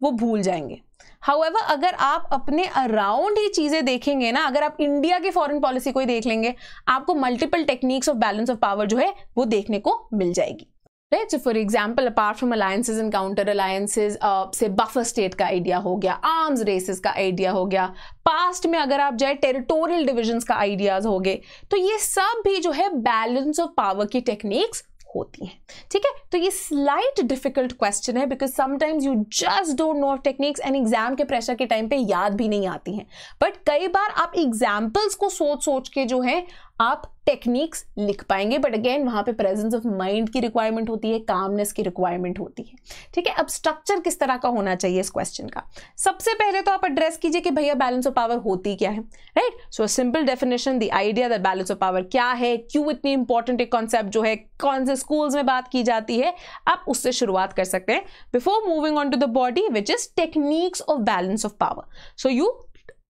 वो भूल जाएँगे। हाउएवर अगर आप अपने अराउंड ही चीज़ें देखेंगे ना, अगर आप इंडिया की फॉरेन पॉलिसी को ही देख लेंगे, आपको multiple techniques of balance of power जो है, वो देखने को मिल जाएगी। Right so for example apart from alliances and counter alliances से बफर स्टेट का आइडिया हो गया आर्म्स रेसेस का आइडिया हो गया पास्ट में अगर आप जाए टेरिटोरियल डिविजन का आइडियाज़ हो गए तो ये सब भी जो है बैलेंस ऑफ़ पावर की टेक्निक्स होती हैं। ठीक है? तो ये स्लाइट डिफ़िकल्ट क्वेश्चन है because sometimes you just don't know techniques and exam के प्रेशर के टाइम पे याद भी नहीं आती हैं। बट कई बार आप एग्जाम्पल्स को सोच सोच के जो है आप टेक्निक्स लिख पाएँगे बट अगेन वहाँ पे प्रेजेंस ऑफ़ माइंड की रिक्वायरमेंट होती है कामनेस की रिक्वायरमेंट होती है। ठीक है, अब स्ट्रक्चर किस तरह का होना चाहिए इस क्वेश्चन का? सबसे पहले तो आप एड्रेस कीजिए कि भैया बैलेंस ऑफ़ पावर होती क्या है right so simple definition the idea that balance of power क्या है, क्यों इतनी इंपॉर्टेंट एक कॉन्सेप्ट जो है, कौन से स्कूल्स में बात की जाती है, आप उससे शुरुआत कर सकते हैं। Before moving on to the body which is techniques of balance of power so you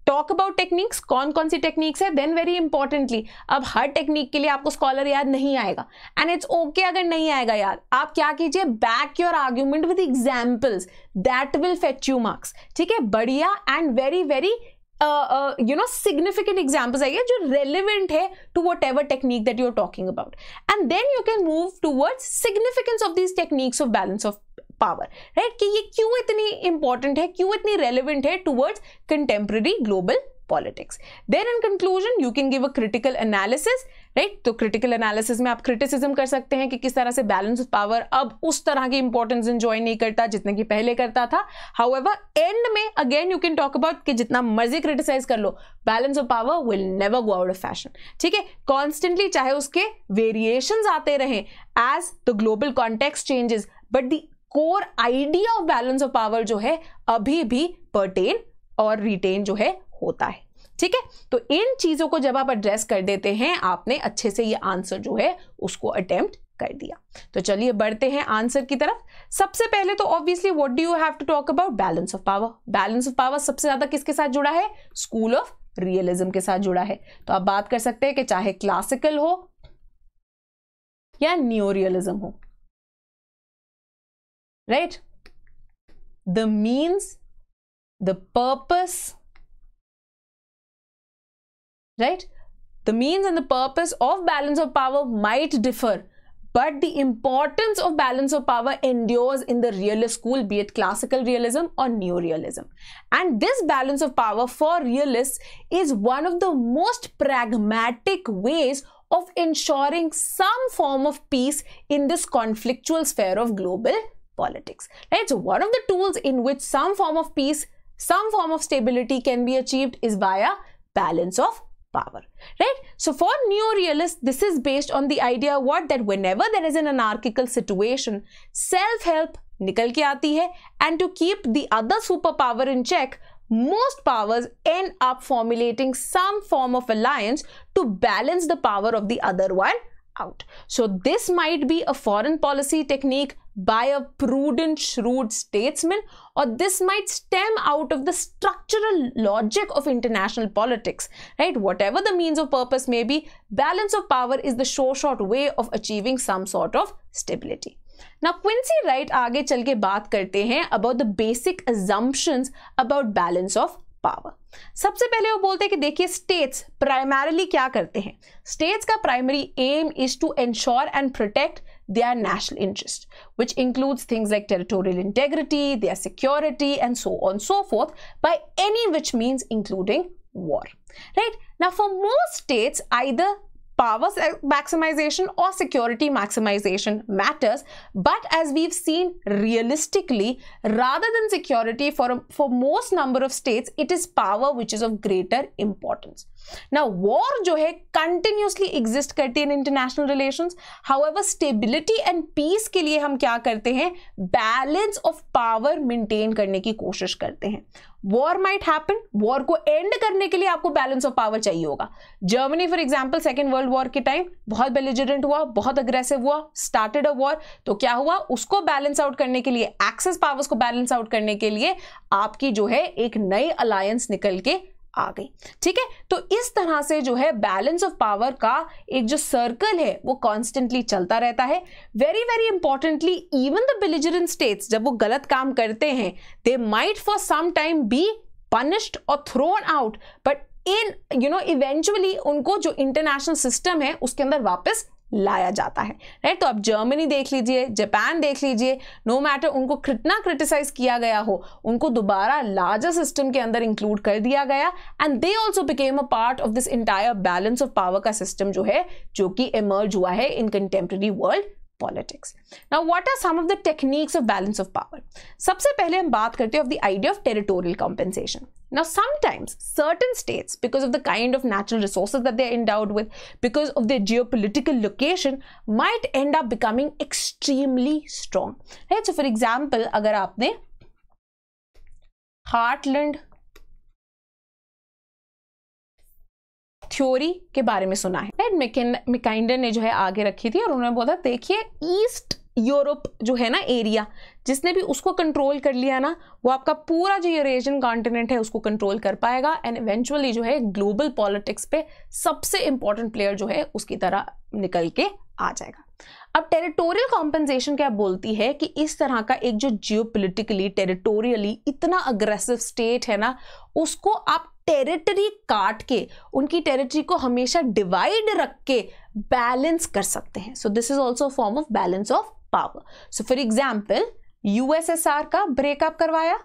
talk about techniques कौन कौन सी टेक्निक्स है? देन वेरी इंपॉर्टेंटली अब हर टेक्निक के लिए आपको स्कॉलर याद नहीं आएगा। एंड इट्स ओके अगर नहीं आएगा याद। आप क्या कीजिए? Back your argument with examples that will fetch you marks ठीक है? बढ़िया and very very you know significant examples आइए जो रेलिवेंट है to whatever technique that you are talking about and then you can move towards significance of these techniques of balance of power right कि ये क्यों इतनी important है? क्यों इतनी रेलिवेंट है towards contemporary global politics then in conclusion you can give a critical analysis right तो critical analysis में आप क्रिटिसिज्म कर सकते हैं कि किस तरह से बैलेंस ऑफ़ पावर अब उस तरह की इंपॉर्टेंस इंजॉय नहीं करता जितने की पहले करता था। हाउ एवर एंड में again you can talk about कि जितना मर्ज़ी क्रिटिसाइज कर लो balance of power will never go out of fashion ठीक है? कॉन्स्टेंटली चाहे उसके वेरिएशन आते रहे as the global context changes but the core idea of balance of power जो है, अभी भी परटेन और रिटेन जो है, होता है। ठीक है? तो इन चीज़ों को जब आप एड्रेस कर देते हैं, आपने अच्छे से ये आंसर जो है, उसको अटेम्प्ट कर दिया। तो चलिए बढ़ते हैं आंसर की तरफ़। सबसे पहले तो obviously what do you have to talk about balance of power balance of power सबसे ज़्यादा किसके साथ जुड़ा है? स्कूल ऑफ़ रियलिज्म के साथ जुड़ा है। तो आप बात कर सकते हैं कि चाहे क्लासिकल हो या न्यू रियलिज्म हो। Right? The means the purpose right? The means and the purpose of balance of power might differ but the importance of balance of power endures in the realist school be it classical realism or neo-realism. And this balance of power for realists is one of the most pragmatic ways of ensuring some form of peace in this conflictual sphere of global politics right? So one of the tools in which some form of peace some form of stability can be achieved is via balance of power right? So for neo-realists this is based on the idea what? That whenever there is an anarchical situation self-help nikal ke aati hai and to keep the other superpower in check most powers end up formulating some form of alliance to balance the power of the other one out. So this might be a foreign policy technique by a prudent, shrewd statesman, or this might stem out of the structural logic of international politics, right? Whatever the means of purpose may be, balance of power is the sure short way of achieving some sort of stability. Now, Quincy Wright आगे चल के बात करते हैं about the basic assumptions about balance of power सबसे पहले वो बोलते हैं कि देखिए स्टेट्स प्राइमरली क्या करते हैं स्टेट्स का primary aim is to ensure and protect their national interest, which includes things like territorial integrity, their security, and so on and so forth, by any which means, including war. Right now, for most states, either power maximization or security maximization matters but as we've seen realistically rather than security for for most number of states it is power which is of greater importance ना war जो है continuously exist करती है in international relation however stability and peace के लिए हम क्या करते हैं? बैलेंस ऑफ़ पावर मेंटेन करने की कोशिश करते हैं। वॉर माइट हैपन वॉर को एंड करने के लिए आपको बैलेंस ऑफ़ पावर चाहिए होगा। Germany for example second world war के टाइम बहुत बेलिजरेंट हुआ, बहुत अग्रेसिव हुआ स्टार्टेड अ वॉर तो क्या हुआ? उसको बैलेंस आउट करने के लिए एक्सेस पावर्स को बैलेंस आउट करने के लिए आपकी जो है एक नई अलायंस निकल के आ गई। ठीक है? तो इस तरह से जो है बैलेंस ऑफ़ पावर का एक जो सर्कल है, वो कॉन्स्टेंटली चलता रहता है। Very very importantly even the belligerent states जब वो गलत काम करते हैं they might for some time be punished और thrown out but in you know eventually उनको जो इंटरनेशनल सिस्टम है, उसके अंदर वापस लाया जाता है राइट तो आप जर्मनी देख लीजिए जापान देख लीजिए नो मैटर उनको कितना क्रिटिसाइज किया गया हो, उनको दोबारा लार्जर सिस्टम के अंदर इंक्लूड कर दिया गया and they also became a part of this entire balance of power का सिस्टम जो है, जो कि इमर्ज हुआ है in contemporary world politics now what are some of the techniques of balance of power सबसे पहले हम बात करते हैं of the idea of territorial compensation Now, sometimes certain states, because of the kind of natural resources that they're endowed with, because of their geopolitical location, might end up becoming extremely strong. Right? So, for example, अगर आपने heartland theory के बारे में सुना है right मिकाइंडर ने जो है आगे रखी थी और उन्होंने बोला देखिए ईस्ट यूरोप जो है ना एरिया, जिसने भी उसको कंट्रोल कर लिया ना, वो आपका पूरा जो यूरेशियन कॉन्टिनेंट है, उसको कंट्रोल कर पाएगा एंड इवेंचुअली जो है ग्लोबल पॉलिटिक्स पे सबसे इंपॉर्टेंट प्लेयर जो है, उसकी तरह निकल के आ जाएगा। अब टेरिटोरियल कॉम्पनसेशन क्या बोलती है कि इस तरह का एक जो जियो टेरिटोरियली इतना अग्रेसिव स्टेट है ना, उसको आप टेरिटरी काट के, उनकी टेरिटरी को हमेशा डिवाइड रख के बैलेंस कर सकते हैं। So this is also form of balance of power so for example USSR का ब्रेकअप करवाया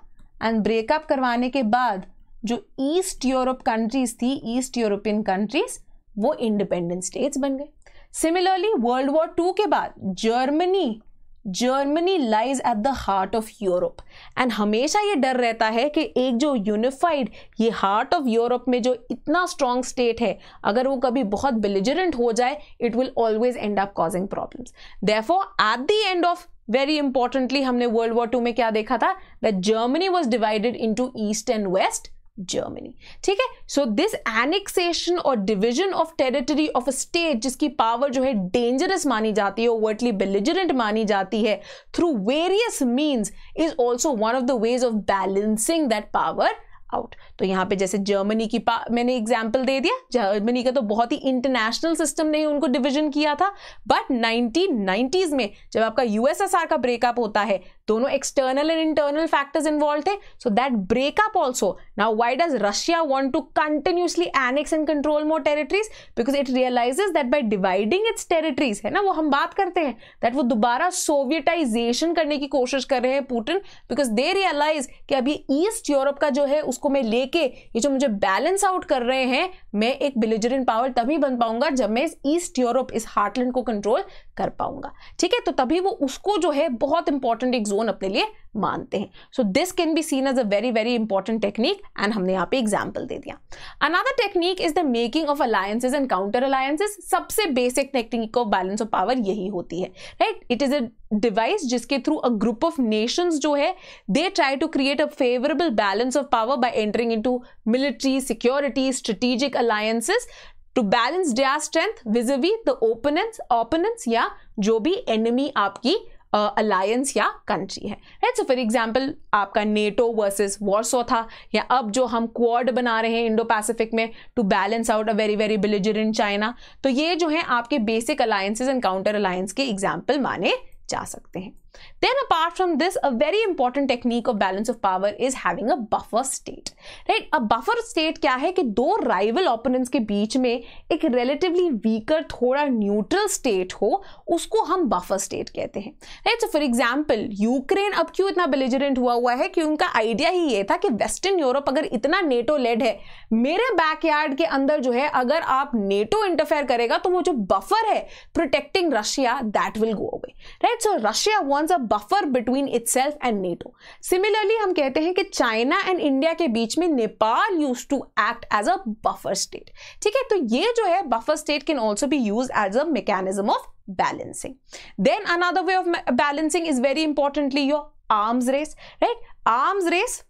एंड ब्रेकअप करवाने के बाद जो ईस्ट यूरोप कंट्रीज़ थी ईस्ट यूरोपियन कंट्रीज़ वो इंडिपेंडेंट स्टेट्स बन गए। सिमिलरली वर्ल्ड वॉर टू के बाद Germany Germany lies at the heart of Europe and हमेशा ये डर रहता है कि एक जो यूनिफाइड ये हार्ट ऑफ़ यूरोप में जो इतना स्ट्रॉन्ग स्टेट है, अगर वो कभी बहुत बिलिजरेंट हो जाए it will always end up causing problems therefore at the end of very importantly हमने वर्ल्ड वॉर टू में क्या देखा था? That Germany was divided into east and west Germany ठीक है? सो दिस एनिक्सेशन और division of territory of a state जिसकी power जो है डेंजरस मानी जाती है ओवर्टली बेलिजरेंट मानी जाती है through various means is also one of the ways of balancing that power out तो यहाँ पे जैसे जर्मनी की मैंने एग्ज़ाम्पल दे दिया। जर्मनी का तो बहुत ही इंटरनेशनल सिस्टम ने उनको डिवीज़न किया था। बट नाइनटीन में जब आपका यूएसएसआर का ब्रेकअप होता है दोनों external and internal factors involve थे so that breakup also now why does Russia want to continuously annex and control more territories because it realises that by dividing its territories है ना, वो हम बात करते हैं दैट वो दोबारा सोवियटाइजेशन करने की कोशिश कर रहे हैं पुटिन बिकॉज़ दे रियलाइज़ कि अभी ईस्ट यूरोप का जो है, उसको मैं लेके ये जो मुझे बैलेंस आउट कर रहे हैं, मैं एक बिलिजरेंट पावर तभी बन पाऊँगा जब मैं इस ईस्ट यूरोप इस हार्टलैंड को कंट्रोल कर पाऊँगा। ठीक है? तो तभी वो उसको जो है बहुत इंपॉर्टेंट एक जोन अपने लिए मानते हैं। So this can be seen as a very very important technique and हमने यहाँ पे एग्ज़ाम्पल दे दिया। Another technique is the making of alliances and counter alliances सबसे basic technique of balance of power यही होती है। Right it is a device जिसके through a group of nations जो है they try to create a favourable balance of power by entering into military security strategic alliances to balance their strength vis a vis the opponents opponents या जो भी enemy आपकी alliance या country है। Right so for example आपका NATO versus Warsaw था, या अब जो हम क्वाड बना रहे हैं इंडो पैसिफिक में to balance out a very very belligerent China तो ये जो है आपके basic alliances and counter alliance के एग्ज़ाम्पल माने जा सकते हैं। Then apart from this, a very important technique of balance of power is having a buffer state. Right? A buffer state क्या है कि दो rival opponents के बीच में एक relatively weaker थोड़ा neutral state हो उसको हम buffer state कहते हैं right? So for example, Ukraine अब क्यों इतना belligerent हुआ हुआ है कि उनका आइडिया ही ये था कि वेस्टर्न यूरोप अगर इतना नेटो लेड है मेरे बैकयार्ड के अंदर जो है अगर आप नेटो इंटरफेयर करेगा तो वो जो बफर है protecting Russia that will go away right so Russia forms a buffer between itself and NATO similarly हम कहते हैं कि चाइना एंड इंडिया के बीच में Nepal used to act as a buffer state ठीक है? तो ये जो है buffer state can also be used as a mechanism of balancing then another way of balancing is very importantly your arms race right arms race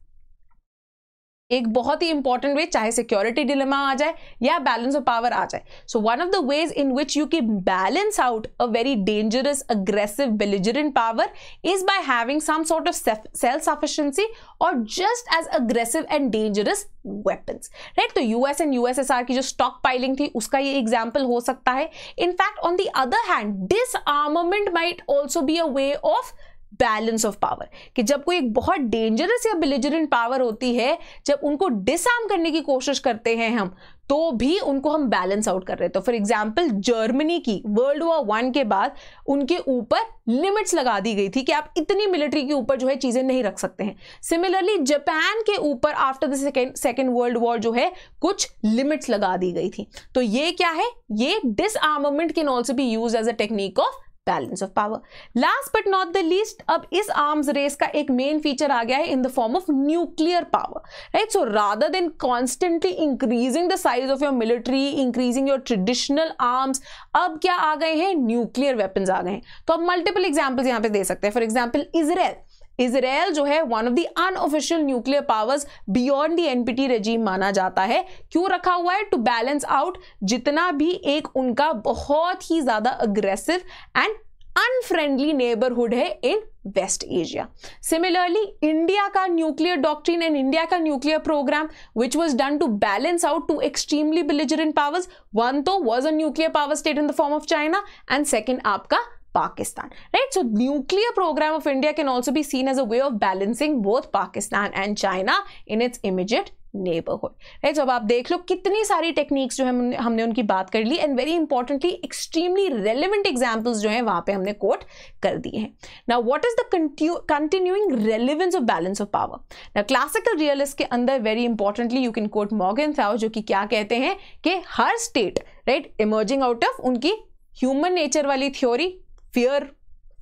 एक बहुत ही important way चाहे सिक्योरिटी डिलेमा आ जाए या बैलेंस ऑफ़ पावर आ जाए। So one of the ways in which you can balance out a very dangerous aggressive belligerent power is by having some sort of self sufficiency और just as aggressive and dangerous weapons right तो US and USSR की जो stock piling थी, उसका ये example हो सकता है। In fact on the other hand disarmament might also be a way of balance of power कि जब कोई एक बहुत डेंजरस या बिलिजरेंट पावर होती है, जब उनको डिसआर्म करने की कोशिश करते हैं हम तो भी उनको हम बैलेंस आउट कर रहे हैं। तो फॉर एग्ज़ाम्पल जर्मनी की वर्ल्ड वॉर वन के बाद उनके ऊपर लिमिट्स लगा दी गई थी कि आप इतनी मिलिट्री के ऊपर जो है चीज़ें नहीं रख सकते हैं। सिमिलरली जापान के ऊपर after the second second world war जो है, कुछ लिमिट्स लगा दी गई थी। तो ये क्या है? ये disarmament can also be used as a technique of balance of power last but not the least अब इस आर्म्स रेस का एक मेन फीचर आ गया है in the form of nuclear power right so rather than constantly increasing the size of your military increasing your traditional arms अब क्या आ गए हैं? न्यूक्लियर वेपन्स आ गए हैं। तो अब मल्टीपल एग्जाम्पल्स यहाँ पे दे सकते हैं। फॉर एग्ज़ाम्पल इजराइल इसराइल जो है one of the unofficial nuclear powers beyond the NPT regime माना जाता है। क्यों रखा हुआ है? टू बैलेंस आउट जितना भी एक उनका बहुत ही ज़्यादा अग्रेसिव एंड अनफ्रेंडली नेबरहुड है in West Asia similarly India का न्यूक्लियर डॉक्ट्रिन एंड इंडिया का nuclear programme which was done to balance out two extremely belligerent powers one तो was a nuclear power state in the form of China and second आपका Pakistan, right? So nuclear program of India can also be seen as a way of balancing both Pakistan and China in its immediate neighbourhood right अब आप देख लो कितनी सारी techniques जो है हमने उनकी बात कर ली and very importantly extremely relevant examples जो है वहाँ पे हमने कोट कर दिए हैं। ना what is the continuing relevance of balance of power ना क्लासिकल रियलिस्ट के अंदर very importantly you can quote Morgenthau जो कि क्या कहते हैं कि हर state right emerging out of उनकी ह्यूमन नेचर वाली थ्योरी फियर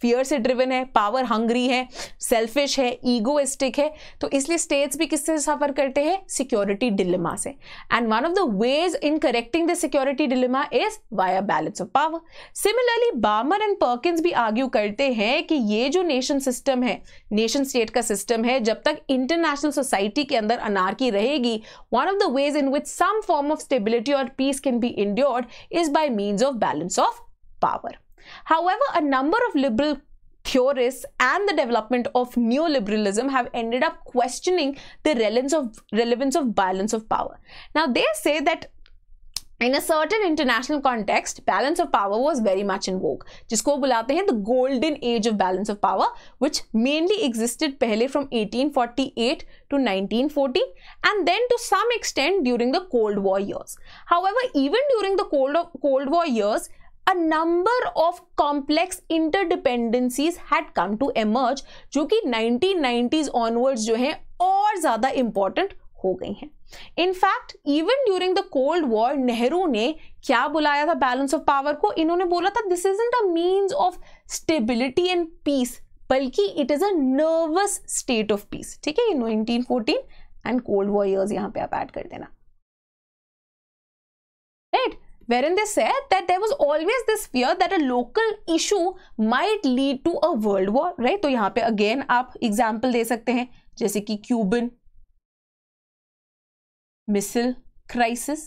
फियर से ड्रिवन है पावर हंग्री है सेल्फिश है ईगोइस्टिक है तो इसलिए स्टेट्स भी किससे सफ़र करते हैं? सिक्योरिटी डिलेमा से। And one of the ways in correcting the security dilemma is via balance of power similarly Palmer and Perkins भी आर्ग्यू करते हैं कि ये जो नेशन सिस्टम है नेशन स्टेट का सिस्टम है, जब तक इंटरनेशनल सोसाइटी के अंदर अनारकी रहेगी one of the ways in which some form of stability और peace can be ensured is by means of balance of power However, a number of liberal theorists and the development of neoliberalism have ended up questioning the relevance of, relevance of balance of power. Now, they say that in a certain international context, balance of power was very much in vogue, जिसको बुलाते हैं the golden age of balance of power, which mainly existed पहले from 1848 to 1914 and then to some extent during the Cold War years. However, even during the Cold, Cold War years, a number of complex interdependencies had come to emerge, जो कि 1990s onwards जो है, और ज़्यादा important हो गई हैं। In fact even during the cold war Nehru ने क्या बुलाया था बैलेंस ऑफ़ पावर को? इन्होंने बोला था this is a means of stability and peace बल्कि it is a nervous state of peace ठीक है एंड कोल्ड वॉर ईयर्स यहाँ पे आप ऐड कर देना। Right right? Wherein they said that there was always this fear that a local issue might lead to a world war right तो yahan पे again आप example दे सकते हैं जैसे कि Cuban missile crisis,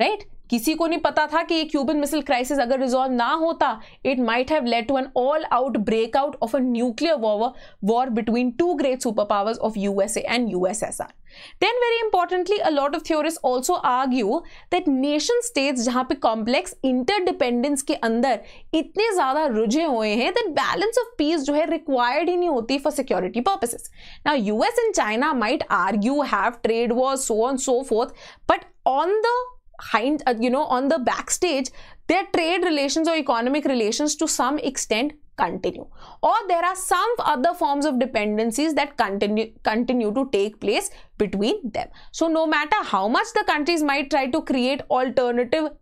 राइट किसी को नहीं पता था कि ये क्यूबन मिसल क्राइसिस अगर रिजॉल्व ना होता it might have led to an all out breakout of a nuclear war war between two great super powers of U S and U S S R then very importantly a lot of theorist also argue that nation states जहाँ पे complex interdependence के अंदर इतने ज़्यादा रुझे हुए हैं that balance of piece जो है रिक्वायर्ड ही नहीं होती for security purposes now US and China might argue have trade war so on so forth but on the uh, you know on the backstage their trade relations or economic relations to some extent continue. Or there are some other forms of dependencies that continue continue to take place between them. So no matter how much the countries might try to create alternative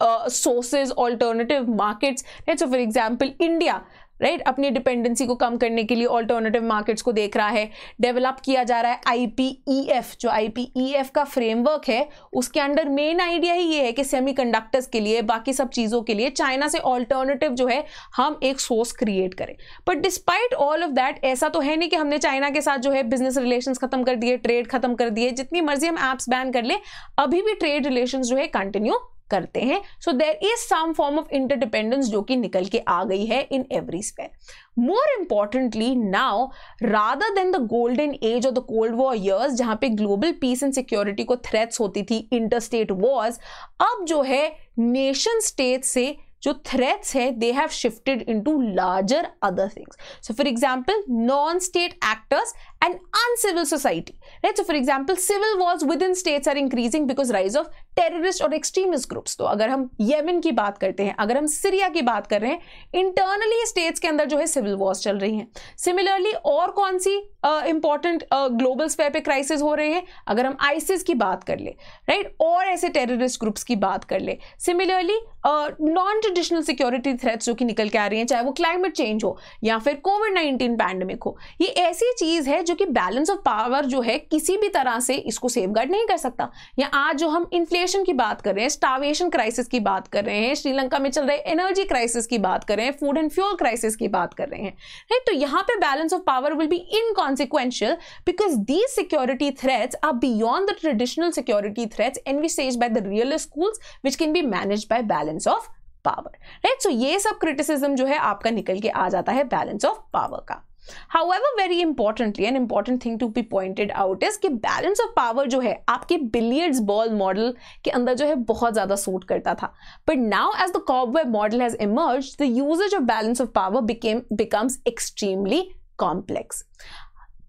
uh, sources alternative markets right so for example india right? अपनी dependency को कम करने के लिए alternative markets को देख रहा है डेवलप किया जा रहा है आईपीईएफ जो आईपीईएफ का फ्रेमवर्क है, उसके अंडर मेन आइडिया ही ये है कि सेमीकंडक्टर्स के लिए, बाकी सब चीज़ों के लिए चाइना से ऑल्टरनेटिव जो है, हम एक सोर्स क्रिएट करें but despite all of that ऐसा तो है नहीं कि हमने चाइना के साथ जो है बिज़नेस रिलेशन खत्म कर दिए ट्रेड खत्म कर दिए, जितनी मर्ज़ी हम एप्स बैन कर ले, अभी भी ट्रेड रिलेशन जो है कंटिन्यू करते हैं। So there is some form of interdependence जो कि निकल के आ गई है in every sphere more importantly now rather than the golden age of the cold war years जहाँ पे ग्लोबल पीस एंड सिक्योरिटी को थ्रेट्स होती थी इंटरस्टेट वॉर्स अब जो है नेशन स्टेट से जो थ्रेट्स है they have shifted into larger other things so for example non state actors and uncivil society. Right? So, for example, civil wars within states are increasing because rise of terrorist और extremist groups. तो अगर हम Yemen की बात करते हैं, अगर हम सीरिया की बात कर रहे हैं इंटरनली स्टेट्स के अंदर जो है सिविल वॉर्स चल रही हैं। सिमिलरली और कौन सी इंपॉर्टेंट ग्लोबल स्पेयर पे क्राइसिस हो रहे हैं? अगर हम आइसिस की बात कर ले राइट और ऐसे टेररिस्ट ग्रुप्स की बात कर ले। Similarly non traditional security threats जो कि निकल के आ रही हैं, चाहे वो क्लाइमेट चेंज हो या फिर कोविड नाइनटीन पैंडमिक हो, ये ऐसी चीज़ है जो कि बैलेंस ऑफ़ पावर जो है किसी भी तरह से इसको सेफगार्ड नहीं कर सकता। या आज जो हम इन्फ्लेशन की बात कर रहे हैं स्टावेशन क्राइसिस की बात कर रहे हैं, श्रीलंका में चल रहे एनर्जी क्राइसिस की बात कर रहे हैं फ़ूड एंड फ्यूल क्राइसिस की बात कर रहे हैं राइट तो यहाँ पे balance of power will be inconsequential because these security threats are beyond the traditional security threats envisage by the real schools which can be manage by balance of power right so ये सब criticism जो है आपका निकल के आ जाता है बैलेंस ऑफ़ पावर का। However, very importantly, an important thing to be pointed out is कि balance of power जो है आपके billiards ball model के अंदर जो है बहुत ज़्यादा सूट करता था But now as the cobweb model has emerged, the usage of balance of power became becomes extremely complex.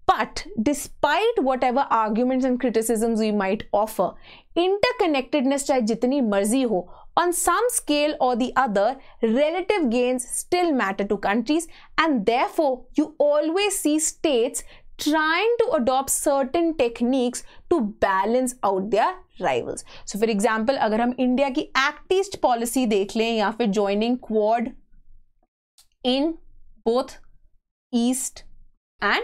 But despite whatever arguments and criticisms we might offer, interconnectedness चाहे जितनी मर्ज़ी हो on some scale or the other, relative gains still matter to countries, and therefore, you always see states trying to adopt certain techniques to balance out their rivals. So, for example, अगर हम India की एक्टिस्ट policy देख लें या फिर joining Quad in both east and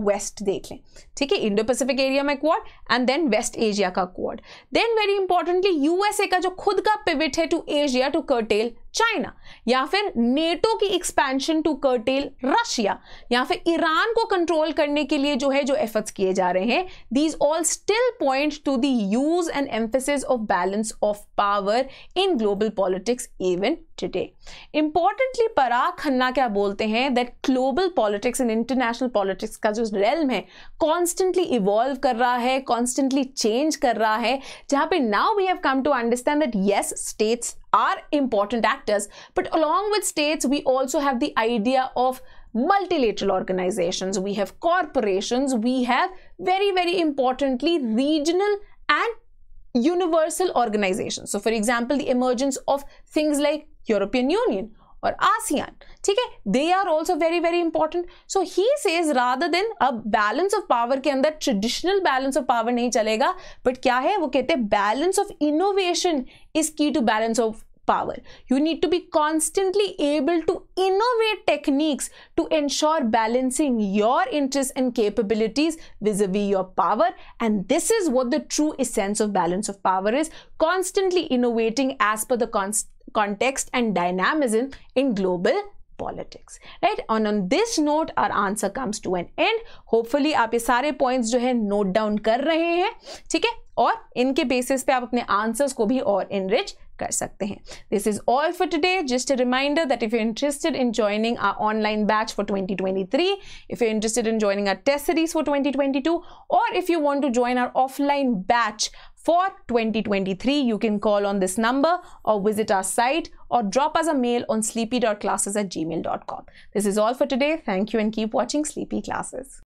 waste देख लें। ठीक है इंडो पैसिफिक एरिया में Quad and then West Asia का Quad then very importantly USA का जो खुद का पिविट है to Asia to curtail China, या फिर नेटो की एक्सपेंशन टू कर्टेल रशिया या फिर ईरान को कंट्रोल करने के लिए जो है, जो एफर्ट्स किए जा रहे हैं these all still point to the use and emphasis of balance of power in global politics even today importantly Parag Khanna क्या बोलते हैं? That global politics and international politics का जो रेलम है कॉन्स्टेंटली इवॉल्व कर रहा है कॉन्स्टेंटली चेंज कर रहा है, जहाँ पे now we have come to understand that yes states are important actors but along with states we also have the idea of multilateral organizations. We have corporations. We have very very importantly regional and universal organizations. So for example the emergence of things like european union or ASEAN. ठीक है they are also very very important so he says rather than अब balance of power के अंदर traditional balance of power नहीं चलेगा but क्या है वो कहते हैं balance of innovation is key to balance of power. You need to be constantly able to innovate techniques to ensure balancing your interests and capabilities vis-a-vis -vis your power. And this is what the true essence of balance of power is, constantly innovating as per the context and dynamism in global politics right and on this note our answer comes to an end hopefully आप ये सारे points जो है note down कर रहे हैं ठीक है और इनके basis पे आप अपने answers को भी और enrich कर सकते हैं this is all for today just a reminder that if you interested in joining our online batch for 2023 if you're interested in joining our test series for 2022 or if you want to join our offline batch for 2023 you can call on this number or visit our site or drop us a mail on sleepy.classes at gmail.com this is all for today. Thank you and keep watching sleepy classes